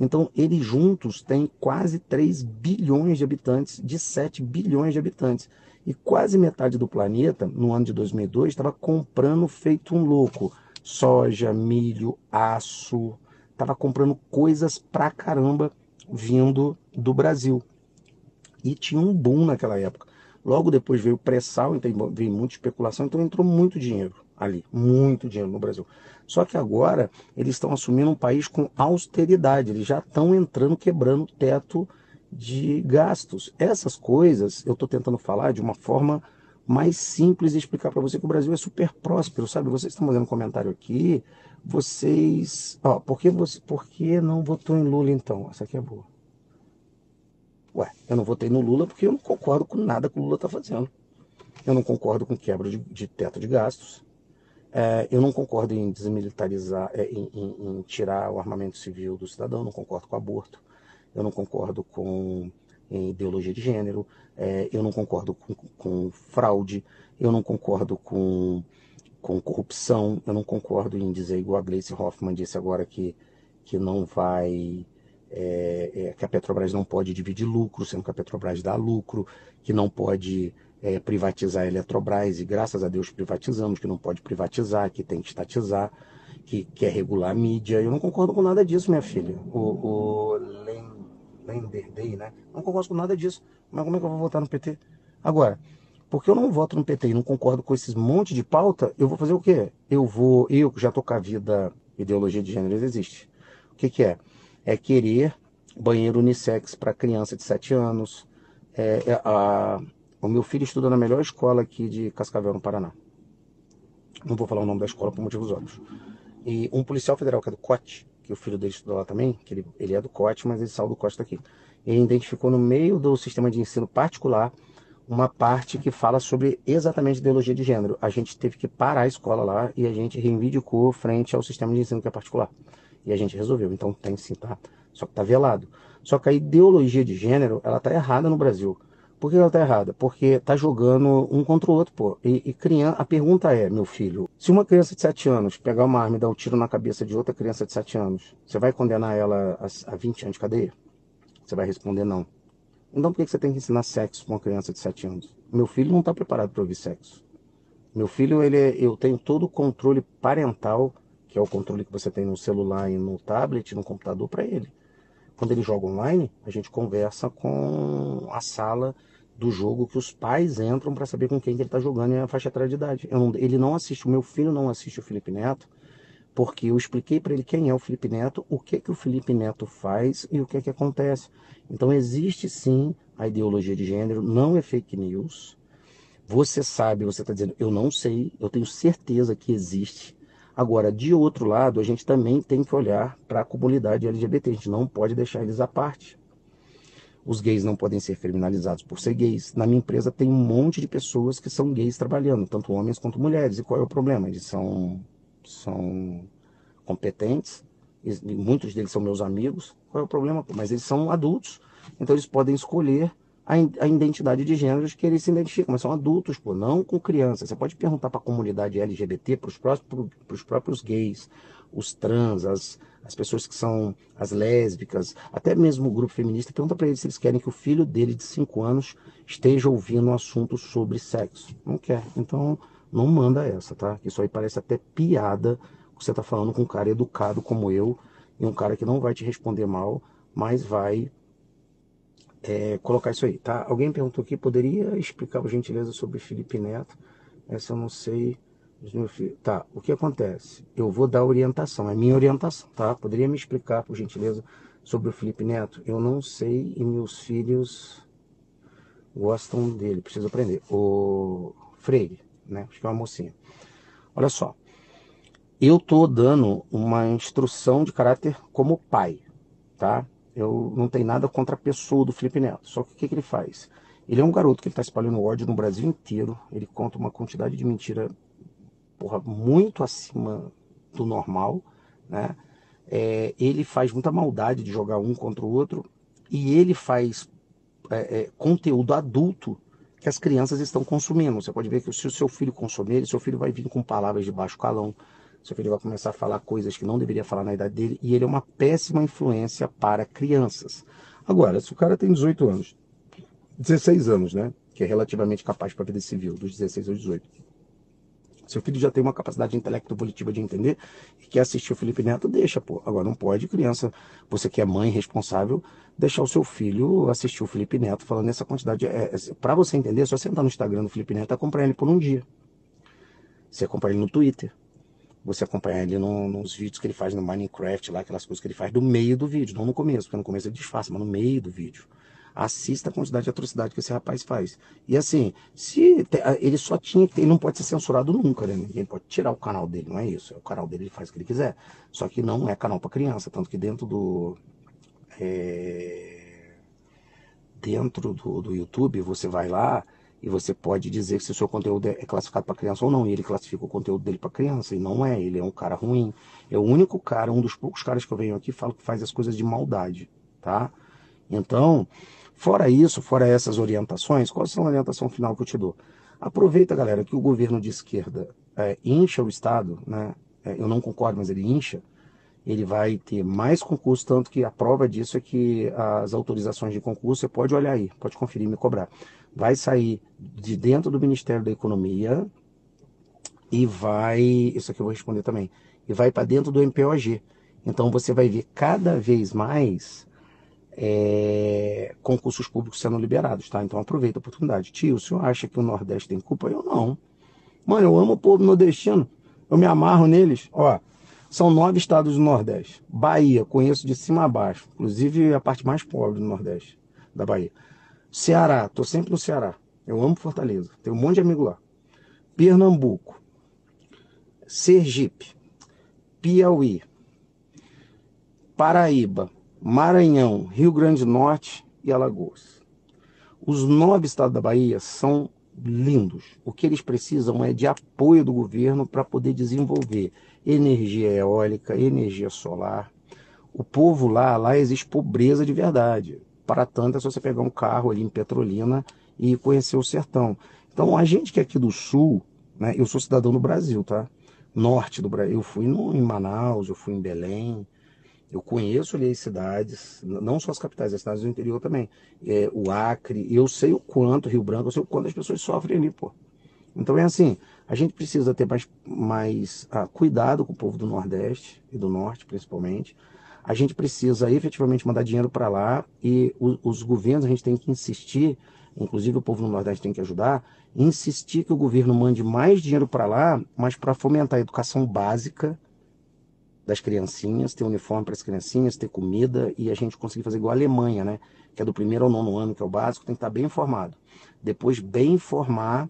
Então, eles juntos têm quase 3 bilhões de habitantes, de 7 bilhões de habitantes. E quase metade do planeta, no ano de 2002, estava comprando feito um louco. Soja, milho, aço, estava comprando coisas pra caramba vindo do Brasil. E tinha um boom naquela época. Logo depois veio o pré-sal, então veio muita especulação, então entrou muito dinheiro ali, muito dinheiro no Brasil. Só que agora eles estão assumindo um país com austeridade, eles já estão entrando quebrando o teto de gastos. Essas coisas eu estou tentando falar de uma forma mais simples e explicar para você que o Brasil é super próspero, sabe? Vocês estão fazendo um comentário aqui, vocês. Ó, por que, você, por que não votou em Lula então? Essa aqui é boa. Ué, eu não votei no Lula porque eu não concordo com nada que o Lula está fazendo. Eu não concordo com quebra de, de teto de gastos. É, eu não concordo em desmilitarizar, é, em, em, em, tirar o armamento civil do cidadão, não concordo com aborto, eu não concordo com ideologia de gênero, é, eu não concordo com, com, fraude, eu não concordo com, com corrupção, eu não concordo em dizer, igual a Gleice Hoffmann disse agora, que, que não vai. É, é, que a Petrobras não pode dividir lucro, sendo que a Petrobras dá lucro, que não pode é, privatizar a Eletrobras, e graças a Deus privatizamos, que não pode privatizar, que tem que estatizar, que quer regular a mídia. Eu não concordo com nada disso, minha filha. O, o Day, né? Não concordo com nada disso. Mas como é que eu vou votar no PT? Agora, porque eu não voto no PT e não concordo com esses monte de pauta, eu vou fazer o quê? Eu vou, eu que já tô com a vida, ideologia de gênero existe. O que, que é? É querer banheiro unissex para criança de 7 anos, é, é, a, o meu filho estuda na melhor escola aqui de Cascavel, no Paraná. Não vou falar o nome da escola por motivos óbvios. E um policial federal que é do COT, que o filho dele estuda lá também, que ele, ele é do COT, mas ele saiu do COT daqui. ele identificou no meio do sistema de ensino particular uma parte que fala sobre exatamente ideologia de gênero. A gente teve que parar a escola lá e a gente reivindicou frente ao sistema de ensino que é particular. E a gente resolveu. Então tem sim, tá? Só que tá velado. Só que a ideologia de gênero, ela tá errada no Brasil. Por que ela tá errada? Porque tá jogando um contra o outro, pô. E, e criança, a pergunta é, meu filho, se uma criança de 7 anos pegar uma arma e dar um tiro na cabeça de outra criança de 7 anos, você vai condenar ela a, a 20 anos de cadeia? Você vai responder não. Então por que você tem que ensinar sexo para uma criança de 7 anos? Meu filho não está preparado para ouvir sexo. Meu filho, ele é, eu tenho todo o controle parental, que é o controle que você tem no celular e no tablet, no computador, para ele. Quando ele joga online, a gente conversa com a sala do jogo que os pais entram para saber com quem que ele está jogando e a faixa etária de idade. Não, ele não assiste, o meu filho não assiste o Felipe Neto, porque eu expliquei para ele quem é o Felipe Neto, o que que o Felipe Neto faz e o que que acontece. Então existe sim a ideologia de gênero, não é fake news. Você sabe, você está dizendo, eu não sei, eu tenho certeza que existe. Agora, de outro lado, a gente também tem que olhar para a comunidade LGBT, a gente não pode deixar eles à parte. Os gays não podem ser criminalizados por ser gays. Na minha empresa tem um monte de pessoas que são gays trabalhando, tanto homens quanto mulheres. E qual é o problema? Eles são são competentes, muitos deles são meus amigos. Qual é o problema? Mas eles são adultos, então eles podem escolher a, a identidade de gêneros que eles se identificam, mas são adultos, pô, não com crianças. Você pode perguntar para a comunidade LGBT, para os próprios gays, os trans, as, as pessoas que são as lésbicas, até mesmo o grupo feminista, pergunta para eles se eles querem que o filho dele de 5 anos esteja ouvindo um assunto sobre sexo. Não quer. Então, não manda essa, tá? Isso aí parece até piada que você está falando com um cara educado como eu e um cara que não vai te responder mal, mas vai é, colocar isso aí, tá? Alguém perguntou aqui, poderia explicar por gentileza sobre Felipe Neto? Essa eu não sei. Tá, o que acontece? Eu vou dar orientação, é minha orientação, tá? Poderia me explicar, por gentileza, sobre o Felipe Neto? Eu não sei e meus filhos gostam dele, preciso aprender. O Freire, né? Acho que é uma mocinha. Olha só, eu tô dando uma instrução de caráter como pai, tá? Eu não tenho nada contra a pessoa do Felipe Neto. Só que o que, que ele faz? Ele é um garoto que está espalhando ódio no Brasil inteiro. Ele conta uma quantidade de mentira porra, muito acima do normal, né? É, ele faz muita maldade de jogar um contra o outro e ele faz é, é, conteúdo adulto que as crianças estão consumindo. Você pode ver que se o seu filho consumir, seu filho vai vir com palavras de baixo calão, seu filho vai começar a falar coisas que não deveria falar na idade dele, e ele é uma péssima influência para crianças. Agora, se o cara tem 18 anos, 16 anos, né? Que é relativamente capaz para a vida civil, dos 16 aos 18 seu filho já tem uma capacidade intelecto-volitiva de entender e quer assistir o Felipe Neto, deixa, pô. Agora não pode, criança, você que é mãe responsável, deixar o seu filho assistir o Felipe Neto falando essa quantidade. É, é, para você entender, é só você entrar no Instagram do Felipe Neto e acompanhar ele por um dia. Você acompanha ele no Twitter. Você acompanha ele no, nos vídeos que ele faz no Minecraft, lá, aquelas coisas que ele faz do meio do vídeo, não no começo, porque no começo ele disfarça, mas no meio do vídeo assista a quantidade de atrocidade que esse rapaz faz. E assim, se ele só tinha que ele não pode ser censurado nunca, né? Ninguém pode tirar o canal dele, não é isso. É o canal dele, ele faz o que ele quiser. Só que não é canal para criança, tanto que dentro do é, dentro do, do YouTube você vai lá e você pode dizer se o seu conteúdo é classificado para criança ou não. E ele classifica o conteúdo dele para criança. E não é, ele é um cara ruim. É o único cara, um dos poucos caras que eu venho aqui, falo que faz as coisas de maldade, tá? Então, Fora isso, fora essas orientações, qual é a orientação final que eu te dou? Aproveita, galera, que o governo de esquerda é, incha o Estado, né? É, eu não concordo, mas ele incha, ele vai ter mais concurso, tanto que a prova disso é que as autorizações de concurso, você pode olhar aí, pode conferir e me cobrar. Vai sair de dentro do Ministério da Economia e vai, isso aqui eu vou responder também, e vai para dentro do MPOG. Então você vai ver cada vez mais é, concursos públicos sendo liberados, tá? Então aproveita a oportunidade. Tio, o senhor acha que o Nordeste tem culpa? Eu não. Mano, eu amo o povo nordestino. Eu me amarro neles. Ó, são nove estados do Nordeste. Bahia, conheço de cima a baixo. Inclusive a parte mais pobre do Nordeste, da Bahia. Ceará, tô sempre no Ceará. Eu amo Fortaleza. Tenho um monte de amigo lá. Pernambuco. Sergipe. Piauí. Paraíba. Maranhão, Rio Grande do Norte e Alagoas. Os nove estados da Bahia são lindos. O que eles precisam é de apoio do governo para poder desenvolver energia eólica, energia solar. O povo lá, lá existe pobreza de verdade. Para tanto é só você pegar um carro ali em Petrolina e conhecer o sertão. Então, a gente que é aqui do sul, né, eu sou cidadão do Brasil, tá? Norte do Brasil. Eu fui no, em Manaus, eu fui em Belém, eu conheço ali as cidades, não só as capitais, as cidades do interior também. É, o Acre, eu sei o quanto, Rio Branco, eu sei o quanto as pessoas sofrem ali, pô. Então é assim, a gente precisa ter mais, mais ah, cuidado com o povo do Nordeste e do Norte, principalmente. A gente precisa efetivamente mandar dinheiro para lá e os, os governos, a gente tem que insistir, inclusive o povo do Nordeste tem que ajudar, insistir que o governo mande mais dinheiro para lá, mas para fomentar a educação básica, das criancinhas, ter uniforme para as criancinhas, ter comida e a gente conseguir fazer igual a Alemanha, né? Que é do primeiro ao nono ano, que é o básico, tem que estar bem informado. Depois, bem informar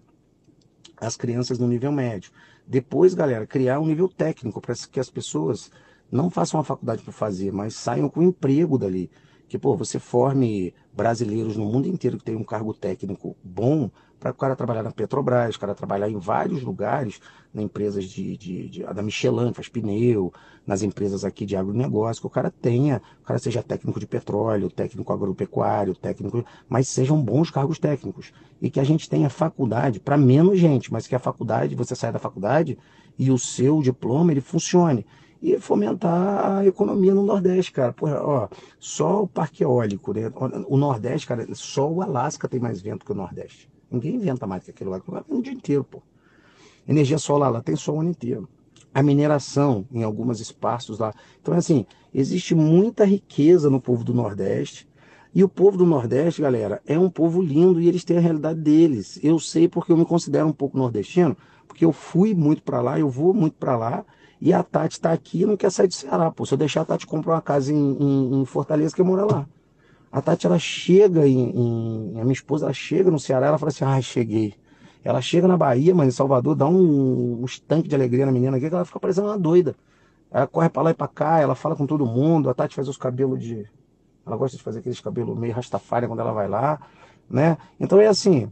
as crianças no nível médio. Depois, galera, criar um nível técnico para que as pessoas não façam a faculdade para fazer, mas saiam com emprego dali que pô, você forme brasileiros no mundo inteiro que tem um cargo técnico bom para o cara trabalhar na Petrobras, o cara trabalhar em vários lugares, na empresas de, de, de, da Michelin, que faz pneu, nas empresas aqui de agronegócio, que o cara tenha, o cara seja técnico de petróleo, técnico agropecuário, técnico, mas sejam bons cargos técnicos. E que a gente tenha faculdade para menos gente, mas que a faculdade, você saia da faculdade e o seu diploma ele funcione e fomentar a economia no Nordeste, cara. Porra, ó, só o parque eólico, né? O Nordeste, cara, só o Alasca tem mais vento que o Nordeste. Ninguém inventa mais que aquilo lá, o dia inteiro, pô. Energia solar lá tem sol o ano inteiro. A mineração em alguns espaços lá. Então, assim, existe muita riqueza no povo do Nordeste. E o povo do Nordeste, galera, é um povo lindo e eles têm a realidade deles. Eu sei porque eu me considero um pouco nordestino, porque eu fui muito para lá, eu vou muito para lá e a Tati está aqui e não quer sair do Ceará. Pô, se eu deixar a Tati comprar uma casa em, em, em Fortaleza, que mora lá. A Tati, ela chega em, em, A minha esposa, ela chega no Ceará, ela fala assim, ah, cheguei. Ela chega na Bahia, mas em Salvador, dá um, um estanque de alegria na menina aqui, que ela fica parecendo uma doida. Ela corre pra lá e pra cá, ela fala com todo mundo. A Tati faz os cabelos de... Ela gosta de fazer aqueles cabelos meio rastafária quando ela vai lá, né? Então é assim...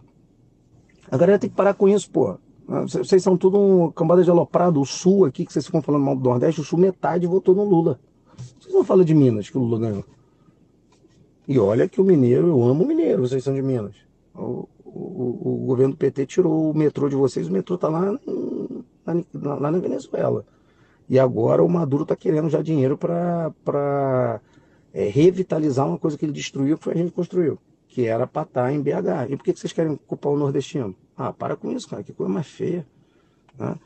A galera tem que parar com isso, pô. Ah, vocês são tudo um cambada de aloprado. O Sul aqui, que vocês ficam falando mal do Nordeste, o Sul metade votou no Lula. Vocês não falam de Minas, que o Lula ganhou. E olha que o mineiro, eu amo o mineiro, vocês são de Minas. O, o, o governo do PT tirou o metrô de vocês, o metrô está lá, lá, lá na Venezuela. E agora o Maduro está querendo já dinheiro para é, revitalizar uma coisa que ele destruiu, que a gente construiu que era para estar tá em BH. E por que vocês querem culpar o nordestino? Ah, para com isso, cara, que coisa mais feia. Né?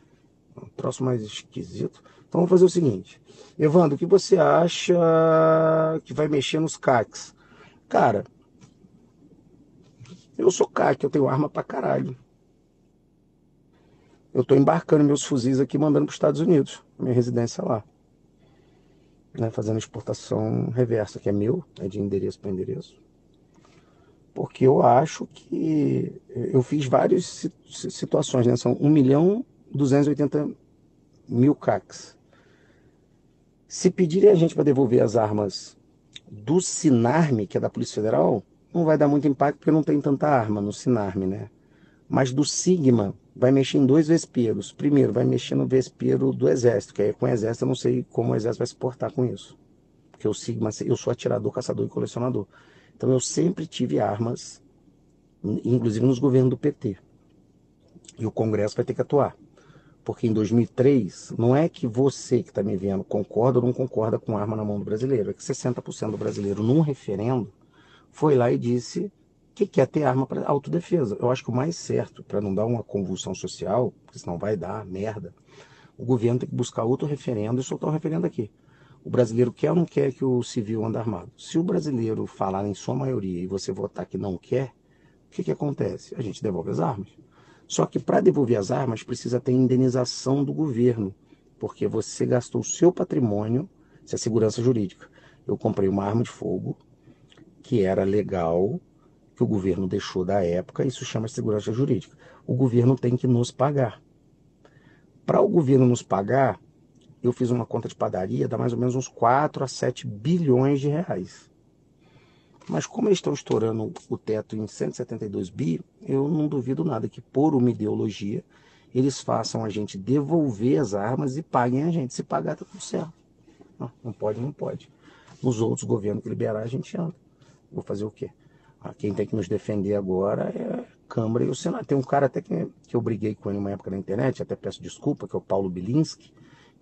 Um troço mais esquisito. Então vamos fazer o seguinte. Evandro, o que você acha que vai mexer nos CACs? Cara, eu sou CAC, eu tenho arma pra caralho. Eu estou embarcando meus fuzis aqui mandando para os Estados Unidos, minha residência lá. Né, fazendo exportação reversa, que é meu, é de endereço para endereço porque eu acho que eu fiz várias situações, né? São 1 milhão 280 mil CACs. Se pedirem a gente para devolver as armas do Sinarme, que é da Polícia Federal, não vai dar muito impacto porque não tem tanta arma no Sinarme, né? Mas do Sigma vai mexer em dois vesperos. Primeiro, vai mexer no vespeiro do Exército, que aí com o Exército eu não sei como o Exército vai se portar com isso. Porque o Sigma, eu sou atirador, caçador e colecionador. Então eu sempre tive armas, inclusive nos governos do PT. E o Congresso vai ter que atuar. Porque em 2003, não é que você que está me vendo concorda ou não concorda com arma na mão do brasileiro. É que 60% do brasileiro, num referendo, foi lá e disse que quer ter arma para autodefesa. Eu acho que o mais certo, para não dar uma convulsão social, porque senão vai dar merda, o governo tem que buscar outro referendo e soltar o referendo aqui. O brasileiro quer ou não quer que o civil ande armado? Se o brasileiro falar em sua maioria e você votar que não quer, o que, que acontece? A gente devolve as armas. Só que para devolver as armas precisa ter indenização do governo, porque você gastou o seu patrimônio, isso é segurança jurídica. Eu comprei uma arma de fogo que era legal, que o governo deixou da época, isso chama segurança jurídica. O governo tem que nos pagar. Para o governo nos pagar, eu fiz uma conta de padaria, dá mais ou menos uns 4 a 7 bilhões de reais. Mas como eles estão estourando o teto em 172 bi, eu não duvido nada que por uma ideologia eles façam a gente devolver as armas e paguem a gente. Se pagar, tá tudo certo. Não, não pode, não pode. Nos outros governos que liberar, a gente anda. Vou fazer o quê? Ah, quem tem que nos defender agora é a Câmara e o Senado. Tem um cara até que, que eu briguei com ele uma época na internet, até peço desculpa, que é o Paulo Bilinski,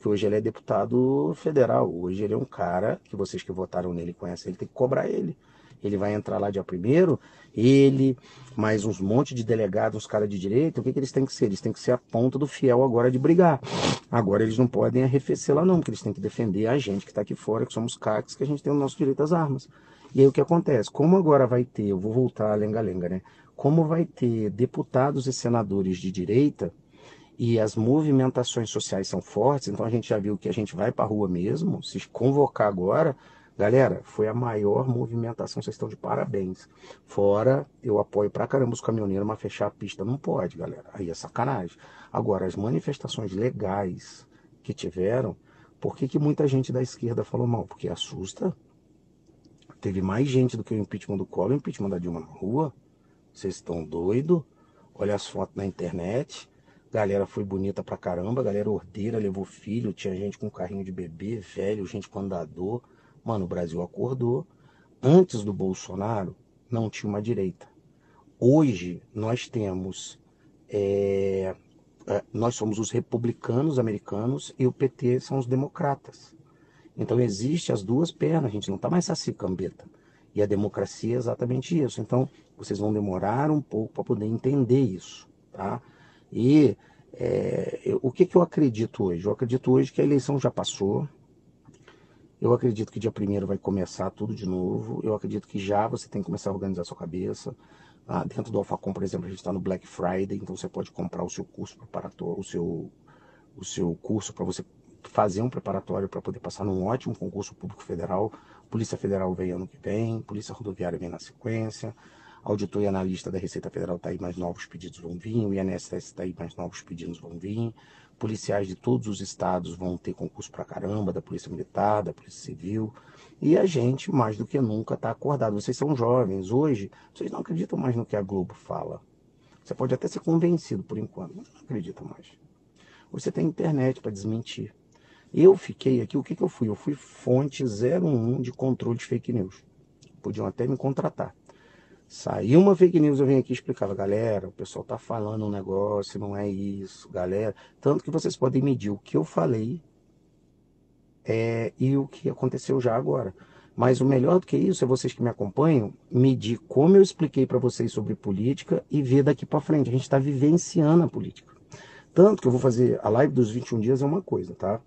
que hoje ele é deputado federal. Hoje ele é um cara que vocês que votaram nele conhecem, ele tem que cobrar ele. Ele vai entrar lá dia primeiro, ele, mais uns monte de delegados, uns caras de direito, o que, que eles têm que ser? Eles têm que ser a ponta do fiel agora de brigar. Agora eles não podem arrefecer lá não, porque eles têm que defender a gente que está aqui fora, que somos CACs, que a gente tem o nosso direito às armas. E aí o que acontece? Como agora vai ter, eu vou voltar a lenga-lenga, né? Como vai ter deputados e senadores de direita, e as movimentações sociais são fortes, então a gente já viu que a gente vai para a rua mesmo, se convocar agora, galera, foi a maior movimentação, vocês estão de parabéns. Fora, eu apoio pra caramba os caminhoneiros, mas fechar a pista não pode, galera, aí é sacanagem. Agora, as manifestações legais que tiveram, por que, que muita gente da esquerda falou mal? Porque assusta. Teve mais gente do que o impeachment do Collor, o impeachment da Dilma na rua. Vocês estão doidos? Olha as fotos na internet. Galera foi bonita pra caramba, galera ordeira, levou filho, tinha gente com carrinho de bebê, velho, gente com andador. Mano, o Brasil acordou. Antes do Bolsonaro, não tinha uma direita. Hoje, nós temos. É, é, nós somos os republicanos americanos e o PT são os democratas. Então, existe as duas pernas, a gente não está mais assim, cambeta. E a democracia é exatamente isso. Então, vocês vão demorar um pouco para poder entender isso, tá? E é, eu, o que, que eu acredito hoje? Eu acredito hoje que a eleição já passou. Eu acredito que dia primeiro vai começar tudo de novo. Eu acredito que já você tem que começar a organizar a sua cabeça. Ah, dentro do Alfacom, por exemplo, a gente está no Black Friday, então você pode comprar o seu curso preparatório, o seu, o seu curso para você fazer um preparatório para poder passar num ótimo concurso público federal. Polícia Federal vem ano que vem, Polícia Rodoviária vem na sequência auditor e analista da Receita Federal está aí, mais novos pedidos vão vir, o INSS está aí, mais novos pedidos vão vir, policiais de todos os estados vão ter concurso para caramba, da Polícia Militar, da Polícia Civil, e a gente, mais do que nunca, está acordado. Vocês são jovens, hoje, vocês não acreditam mais no que a Globo fala. Você pode até ser convencido por enquanto, mas não acredita mais. Você tem internet para desmentir. Eu fiquei aqui, o que, que eu fui? Eu fui fonte 01 de controle de fake news. Podiam até me contratar. Saiu uma fake news, eu vim aqui e explicava, galera, o pessoal tá falando um negócio, não é isso, galera. Tanto que vocês podem medir o que eu falei é, e o que aconteceu já agora. Mas o melhor do que isso é vocês que me acompanham medir como eu expliquei para vocês sobre política e ver daqui para frente. A gente está vivenciando a política. Tanto que eu vou fazer a live dos 21 dias é uma coisa, tá?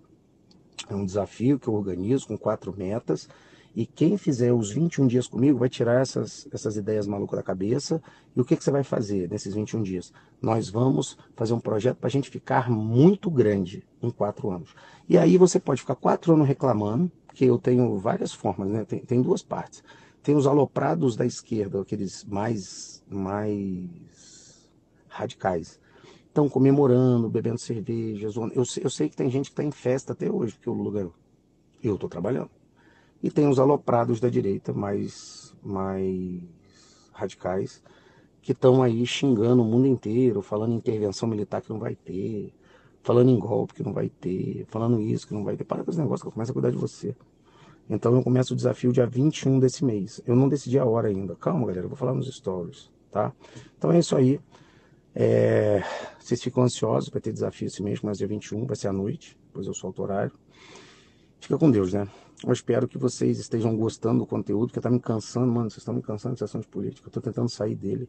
É um desafio que eu organizo com quatro metas e quem fizer os 21 dias comigo vai tirar essas, essas ideias malucas da cabeça. E o que, que você vai fazer nesses 21 dias? Nós vamos fazer um projeto para a gente ficar muito grande em quatro anos. E aí você pode ficar quatro anos reclamando, porque eu tenho várias formas, né? Tem, tem duas partes. Tem os aloprados da esquerda, aqueles mais, mais radicais. Estão comemorando, bebendo cervejas. Eu, eu sei que tem gente que está em festa até hoje, porque o ganhou. Eu estou trabalhando. E tem os aloprados da direita, mais, mais radicais, que estão aí xingando o mundo inteiro, falando em intervenção militar que não vai ter, falando em golpe que não vai ter, falando isso que não vai ter. Para com esse negócio que eu começo a cuidar de você. Então eu começo o desafio dia 21 desse mês. Eu não decidi a hora ainda. Calma, galera, eu vou falar nos stories, tá? Então é isso aí. É... Vocês ficam ansiosos para ter desafio esse mês, mas dia 21 vai ser à noite, depois eu solto o horário. Fica com Deus, né? Eu espero que vocês estejam gostando do conteúdo, porque tá me cansando, mano. Vocês estão me cansando de sessão de política. Eu tô tentando sair dele.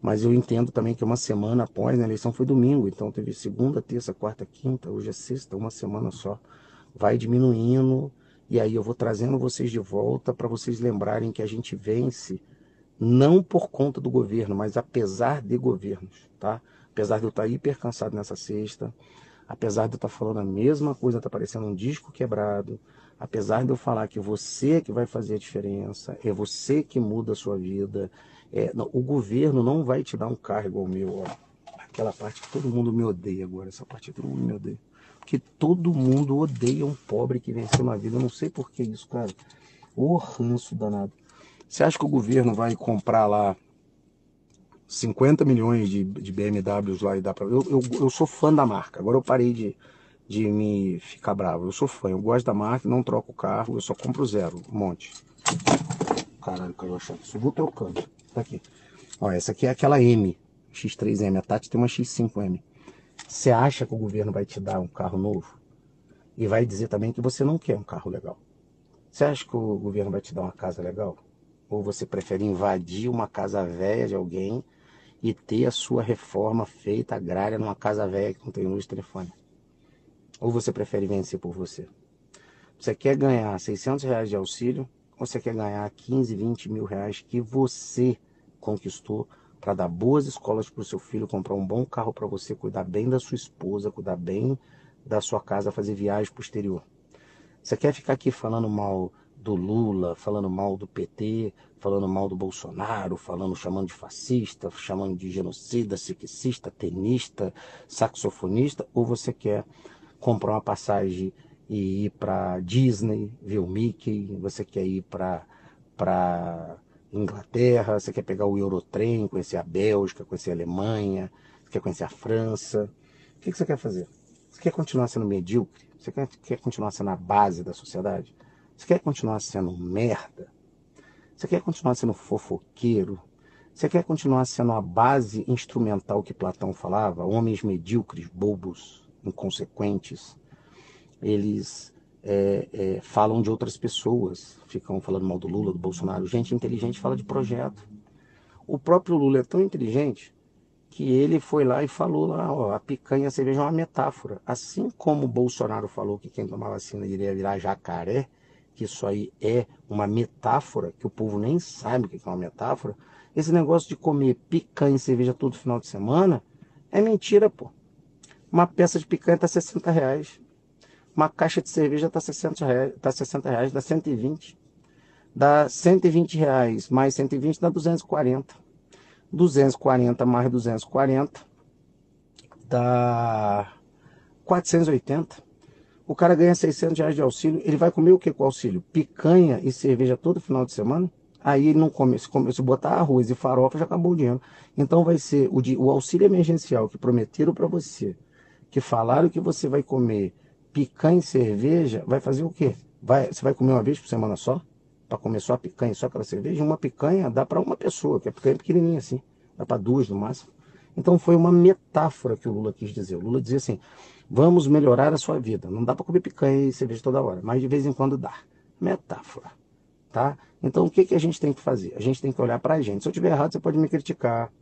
Mas eu entendo também que uma semana após, né, a eleição foi domingo, então teve segunda, terça, quarta, quinta, hoje é sexta, uma semana só. Vai diminuindo, e aí eu vou trazendo vocês de volta para vocês lembrarem que a gente vence não por conta do governo, mas apesar de governos, tá? Apesar de eu estar tá hiper cansado nessa sexta, apesar de eu estar tá falando a mesma coisa, tá parecendo um disco quebrado, apesar de eu falar que você é que vai fazer a diferença, é você que muda a sua vida, é, não, o governo não vai te dar um cargo ao meu, ó, aquela parte que todo mundo me odeia agora, essa parte todo mundo me odeia. Porque todo mundo odeia um pobre que venceu na vida, eu não sei por que isso, cara. O ranço danado. Você acha que o governo vai comprar lá 50 milhões de, de BMWs lá e dá para eu, eu, eu sou fã da marca. Agora eu parei de, de me ficar bravo. Eu sou fã, eu gosto da marca, não troco o carro, eu só compro zero, um monte. Caralho, caiu a chave. Subiu trocando. Tá aqui. Ó, essa aqui é aquela M, X3M. A Tati tem uma X5M. Você acha que o governo vai te dar um carro novo? E vai dizer também que você não quer um carro legal. Você acha que o governo vai te dar uma casa legal? Ou você prefere invadir uma casa velha de alguém e ter a sua reforma feita agrária numa casa velha que não tem luz telefone? Ou você prefere vencer por você? Você quer ganhar 600 reais de auxílio ou você quer ganhar 15, 20 mil reais que você conquistou para dar boas escolas para o seu filho, comprar um bom carro para você, cuidar bem da sua esposa, cuidar bem da sua casa, fazer viagem posterior? Você quer ficar aqui falando mal do Lula, falando mal do PT, falando mal do Bolsonaro, falando, chamando de fascista, chamando de genocida, sexista, tenista, saxofonista, ou você quer comprar uma passagem e ir para Disney, ver o Mickey, você quer ir para para Inglaterra, você quer pegar o Eurotrem, conhecer a Bélgica, conhecer a Alemanha, você quer conhecer a França. O que, você quer fazer? Você quer continuar sendo medíocre? Você quer, quer continuar sendo a base da sociedade? Você quer continuar sendo merda? Você quer continuar sendo fofoqueiro? Você quer continuar sendo a base instrumental que Platão falava? Homens medíocres, bobos, inconsequentes. Eles é, é, falam de outras pessoas, ficam falando mal do Lula, do Bolsonaro. Gente inteligente fala de projeto. O próprio Lula é tão inteligente que ele foi lá e falou lá, ó, a picanha a cerveja é uma metáfora. Assim como o Bolsonaro falou que quem tomar vacina iria virar jacaré, que isso aí é uma metáfora, que o povo nem sabe o que é uma metáfora, esse negócio de comer picanha e cerveja todo final de semana é mentira, pô. Uma peça de picanha está 60 reais. Uma caixa de cerveja está 60 reais, tá 60 reais, dá 120. Dá 120 reais mais 120 dá 240. 240 mais 240 dá 480. O cara ganha 600 reais de auxílio. Ele vai comer o que com o auxílio? Picanha e cerveja todo final de semana? Aí ele não come. Se, come, se botar arroz e farofa, já acabou o dinheiro. Então vai ser o, o auxílio emergencial que prometeram para você que falaram que você vai comer picanha e cerveja, vai fazer o quê? Vai, você vai comer uma vez por semana só? Para comer só a picanha só aquela cerveja? Uma picanha dá para uma pessoa, que a picanha é pequenininha assim. Dá para duas no máximo. Então foi uma metáfora que o Lula quis dizer. O Lula dizia assim: vamos melhorar a sua vida. Não dá para comer picanha e cerveja toda hora, mas de vez em quando dá. Metáfora. Tá? Então o que, que a gente tem que fazer? A gente tem que olhar para a gente. Se eu estiver errado, você pode me criticar.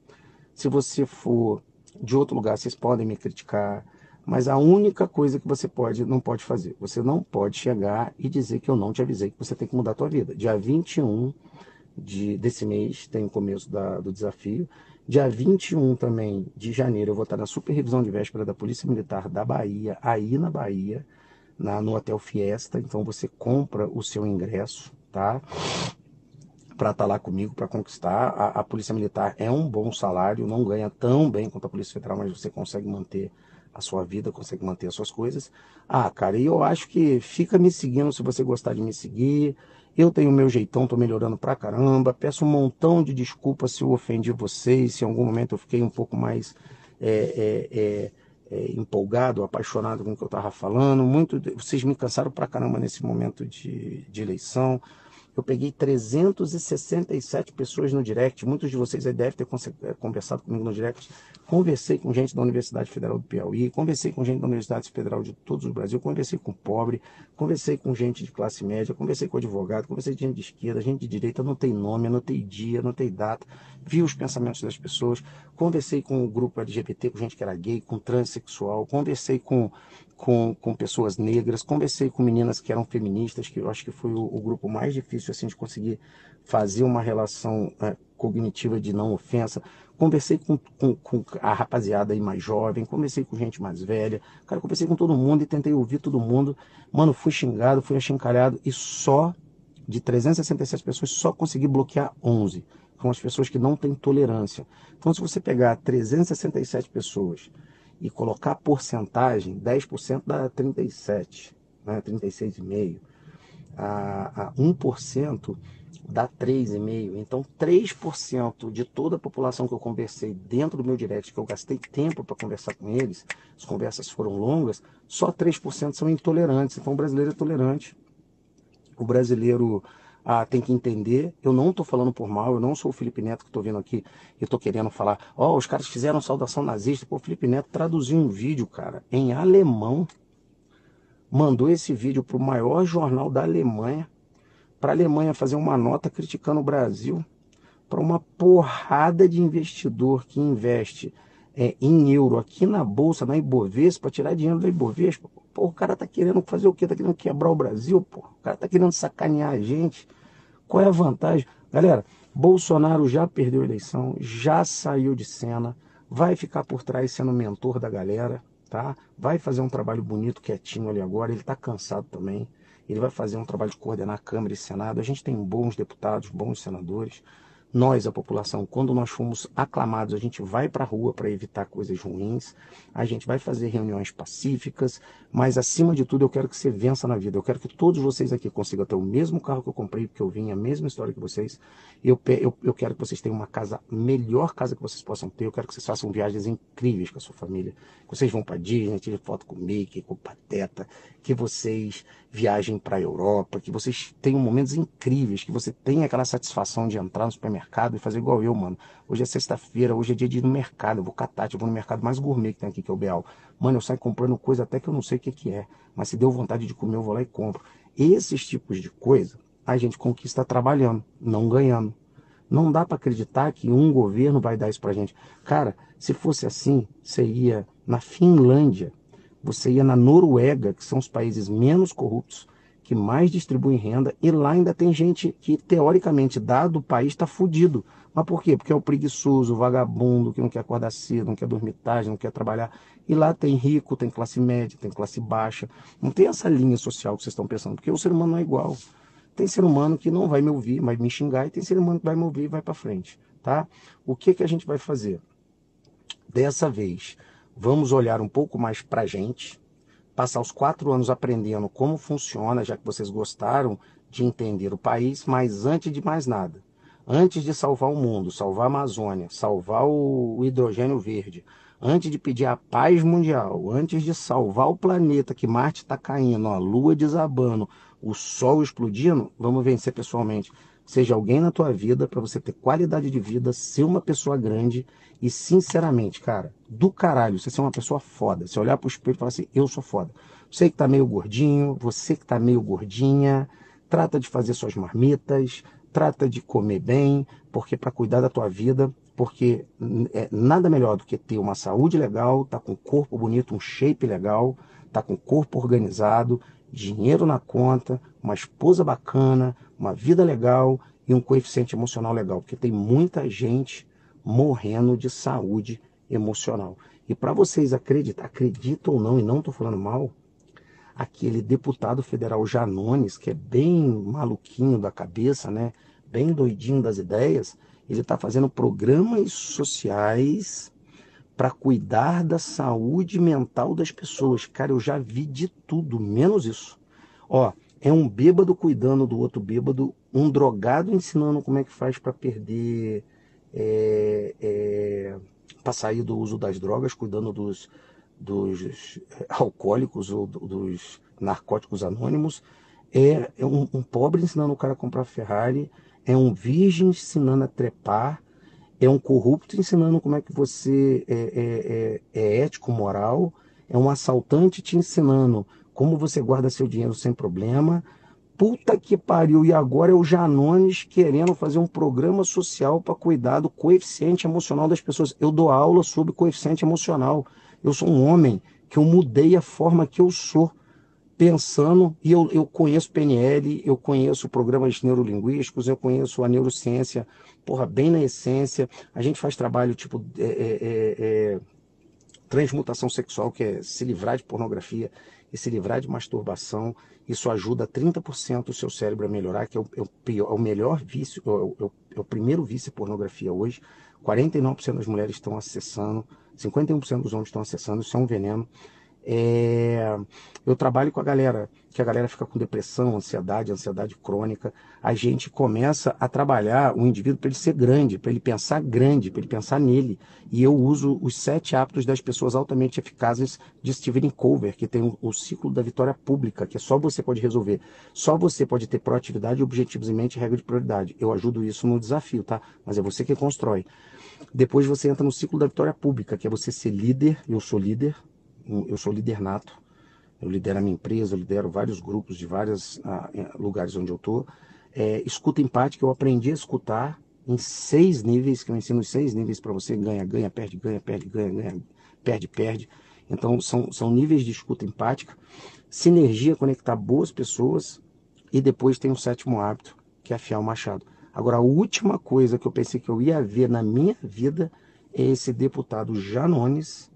Se você for de outro lugar, vocês podem me criticar. Mas a única coisa que você pode, não pode fazer, você não pode chegar e dizer que eu não te avisei que você tem que mudar a tua vida. Dia 21 de, desse mês tem o começo da, do desafio. Dia 21 também de janeiro eu vou estar na supervisão de véspera da Polícia Militar da Bahia, aí na Bahia, na, no Hotel Fiesta. Então você compra o seu ingresso, tá? Para estar tá lá comigo, para conquistar. A, a Polícia Militar é um bom salário, não ganha tão bem quanto a Polícia Federal, mas você consegue manter a sua vida, consegue manter as suas coisas. Ah, cara, e eu acho que fica me seguindo se você gostar de me seguir. Eu tenho meu jeitão, tô melhorando pra caramba. Peço um montão de desculpas se eu ofendi vocês, se em algum momento eu fiquei um pouco mais é, é, é, é empolgado, apaixonado com o que eu tava falando. Muito, vocês me cansaram pra caramba nesse momento de, de eleição. Eu peguei 367 pessoas no direct. Muitos de vocês aí devem ter eh, conversado comigo no direct. Conversei com gente da Universidade Federal do Piauí, conversei com gente da Universidade Federal de todo o Brasil, conversei com pobre, conversei com gente de classe média, conversei com advogado, conversei com gente de esquerda, gente de direita. Não tem nome, não tem dia, não tem data. Vi os pensamentos das pessoas. Conversei com o grupo LGBT, com gente que era gay, com transexual. Conversei com com, com pessoas negras, conversei com meninas que eram feministas, que eu acho que foi o, o grupo mais difícil assim de conseguir fazer uma relação é, cognitiva de não ofensa. Conversei com, com, com, a rapaziada aí mais jovem, conversei com gente mais velha, cara, conversei com todo mundo e tentei ouvir todo mundo. Mano, fui xingado, fui achincalhado e só de 367 pessoas, só consegui bloquear 11. São as pessoas que não têm tolerância. Então, se você pegar 367 pessoas e colocar porcentagem, 10% dá 37, né, 36,5%. A, a 1% dá 3,5%. Então, 3% de toda a população que eu conversei dentro do meu direct, que eu gastei tempo para conversar com eles, as conversas foram longas, só 3% são intolerantes. Então, o brasileiro é tolerante. O brasileiro ah, tem que entender. Eu não estou falando por mal, eu não sou o Felipe Neto que estou vendo aqui e estou querendo falar. Ó, oh, os caras fizeram saudação nazista. Pô, o Felipe Neto traduziu um vídeo, cara, em alemão. Mandou esse vídeo para o maior jornal da Alemanha para a Alemanha fazer uma nota criticando o Brasil, para uma porrada de investidor que investe é, em euro aqui na Bolsa, na Ibovespa, para tirar dinheiro da Ibovespa. Pô, o cara tá querendo fazer o quê? Tá querendo quebrar o Brasil, pô. O cara tá querendo sacanear a gente. Qual é a vantagem? Galera, Bolsonaro já perdeu a eleição, já saiu de cena, vai ficar por trás sendo mentor da galera, tá? Vai fazer um trabalho bonito, quietinho ali agora, ele tá cansado também. Ele vai fazer um trabalho de coordenar a Câmara e Senado. A gente tem bons deputados, bons senadores. Nós, a população, quando nós fomos aclamados, a gente vai para a rua para evitar coisas ruins, a gente vai fazer reuniões pacíficas, mas acima de tudo eu quero que você vença na vida. Eu quero que todos vocês aqui consigam ter o mesmo carro que eu comprei, porque eu vim, a mesma história que vocês. Eu, eu, eu quero que vocês tenham uma casa, melhor casa que vocês possam ter. Eu quero que vocês façam viagens incríveis com a sua família. Que vocês vão para Disney, tirem foto com o Mickey, com o Pateta, que vocês viajem para a Europa, que vocês tenham momentos incríveis, que você tenha aquela satisfação de entrar no supermercado e fazer igual eu, mano. Hoje é sexta-feira, hoje é dia de ir no mercado, eu vou catar, eu vou no mercado mais gourmet que tem aqui, que é o Beal. Mano, eu saio comprando coisa até que eu não sei o que, que é, mas se deu vontade de comer, eu vou lá e compro. Esses tipos de coisa a gente conquista trabalhando, não ganhando. Não dá para acreditar que um governo vai dar isso pra gente. Cara, se fosse assim, você ia na Finlândia, você ia na Noruega, que são os países menos corruptos, que mais distribuem renda, e lá ainda tem gente que, teoricamente, dado o país, está fudido. Mas por quê? Porque é o preguiçoso, o vagabundo, que não quer acordar cedo, não quer dormir tarde, não quer trabalhar. E lá tem rico, tem classe média, tem classe baixa. Não tem essa linha social que vocês estão pensando, porque o ser humano não é igual. Tem ser humano que não vai me ouvir, vai me xingar, e tem ser humano que vai me ouvir e vai para frente. Tá? O que, que a gente vai fazer? Dessa vez, Vamos olhar um pouco mais para a gente, passar os quatro anos aprendendo como funciona, já que vocês gostaram de entender o país, mas antes de mais nada, antes de salvar o mundo, salvar a Amazônia, salvar o hidrogênio verde, antes de pedir a paz mundial, antes de salvar o planeta, que Marte está caindo, a Lua desabando, o Sol explodindo, vamos vencer pessoalmente seja alguém na tua vida para você ter qualidade de vida, ser uma pessoa grande e sinceramente, cara, do caralho, você ser uma pessoa foda. Você olhar pro espelho e falar assim, eu sou foda. Você que tá meio gordinho, você que tá meio gordinha, trata de fazer suas marmitas, trata de comer bem, porque para cuidar da tua vida, porque é nada melhor do que ter uma saúde legal, tá com um corpo bonito, um shape legal, tá com o corpo organizado, dinheiro na conta, uma esposa bacana, uma vida legal e um coeficiente emocional legal, porque tem muita gente morrendo de saúde emocional. E para vocês acreditar, acreditam ou não, e não estou falando mal, aquele deputado federal Janones, que é bem maluquinho da cabeça, né? bem doidinho das ideias, ele está fazendo programas sociais para cuidar da saúde mental das pessoas. Cara, eu já vi de tudo, menos isso. Ó, é um bêbado cuidando do outro bêbado, um drogado ensinando como é que faz para perder, é, é, para sair do uso das drogas, cuidando dos, dos alcoólicos ou dos narcóticos anônimos. É, é um, um pobre ensinando o cara a comprar Ferrari, é um virgem ensinando a trepar, é um corrupto ensinando como é que você é, é, é, é ético, moral, é um assaltante te ensinando como você guarda seu dinheiro sem problema. Puta que pariu, e agora é o Janones querendo fazer um programa social para cuidar do coeficiente emocional das pessoas. Eu dou aula sobre coeficiente emocional. Eu sou um homem que eu mudei a forma que eu sou pensando, e eu, eu conheço PNL, eu conheço programas neurolinguísticos, eu conheço a neurociência, porra, bem na essência. A gente faz trabalho tipo é, é, é, é transmutação sexual, que é se livrar de pornografia e se livrar de masturbação. Isso ajuda 30% o seu cérebro a melhorar, que é o, é o, pior, é o melhor vício, é o, é o primeiro vício pornografia hoje. 49% das mulheres estão acessando, 51% dos homens estão acessando, isso é um veneno. É, eu trabalho com a galera, que a galera fica com depressão, ansiedade, ansiedade crônica. A gente começa a trabalhar o indivíduo para ele ser grande, para ele pensar grande, para ele pensar nele. E eu uso os sete hábitos das pessoas altamente eficazes de Stephen Colbert, que tem o, o ciclo da vitória pública, que só você pode resolver. Só você pode ter proatividade, objetivos em mente e regra de prioridade. Eu ajudo isso no desafio, tá? Mas é você que constrói. Depois você entra no ciclo da vitória pública, que é você ser líder, eu sou líder, eu sou líder nato, eu lidero a minha empresa, eu lidero vários grupos de vários ah, lugares onde eu estou. É, escuta empática, eu aprendi a escutar em seis níveis, que eu ensino os seis níveis para você, ganha, ganha, perde, ganha, perde, ganha, ganha, perde, perde. Então, são, são níveis de escuta empática. Sinergia, conectar boas pessoas. E depois tem o sétimo hábito, que é afiar o machado. Agora, a última coisa que eu pensei que eu ia ver na minha vida é esse deputado Janones,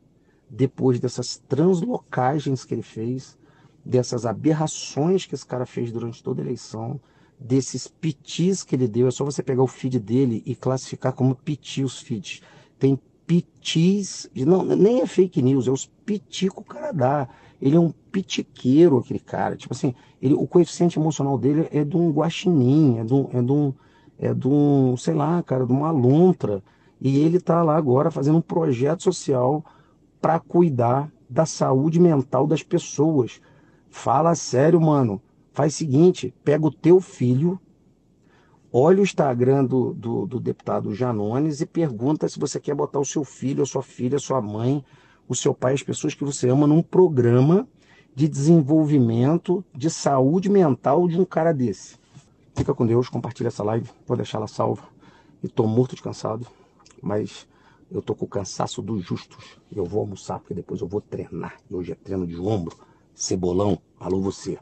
depois dessas translocagens que ele fez, dessas aberrações que esse cara fez durante toda a eleição, desses pitis que ele deu. É só você pegar o feed dele e classificar como piti os feeds. Tem pitis, não, nem é fake news, é os piti que o cara dá. Ele é um pitiqueiro, aquele cara. Tipo assim, ele, o coeficiente emocional dele é de um guaxinim, é de um, é de um, é de um sei lá, cara, de uma lontra. E ele tá lá agora fazendo um projeto social para cuidar da saúde mental das pessoas. Fala sério, mano. Faz o seguinte, pega o teu filho, olha o Instagram do, do, do, deputado Janones e pergunta se você quer botar o seu filho, a sua filha, a sua mãe, o seu pai, as pessoas que você ama num programa de desenvolvimento de saúde mental de um cara desse. Fica com Deus, compartilha essa live, vou deixar ela salva. E tô morto de cansado, mas eu tô com o cansaço dos justos. Eu vou almoçar porque depois eu vou treinar. E hoje é treino de ombro. Cebolão, alô você.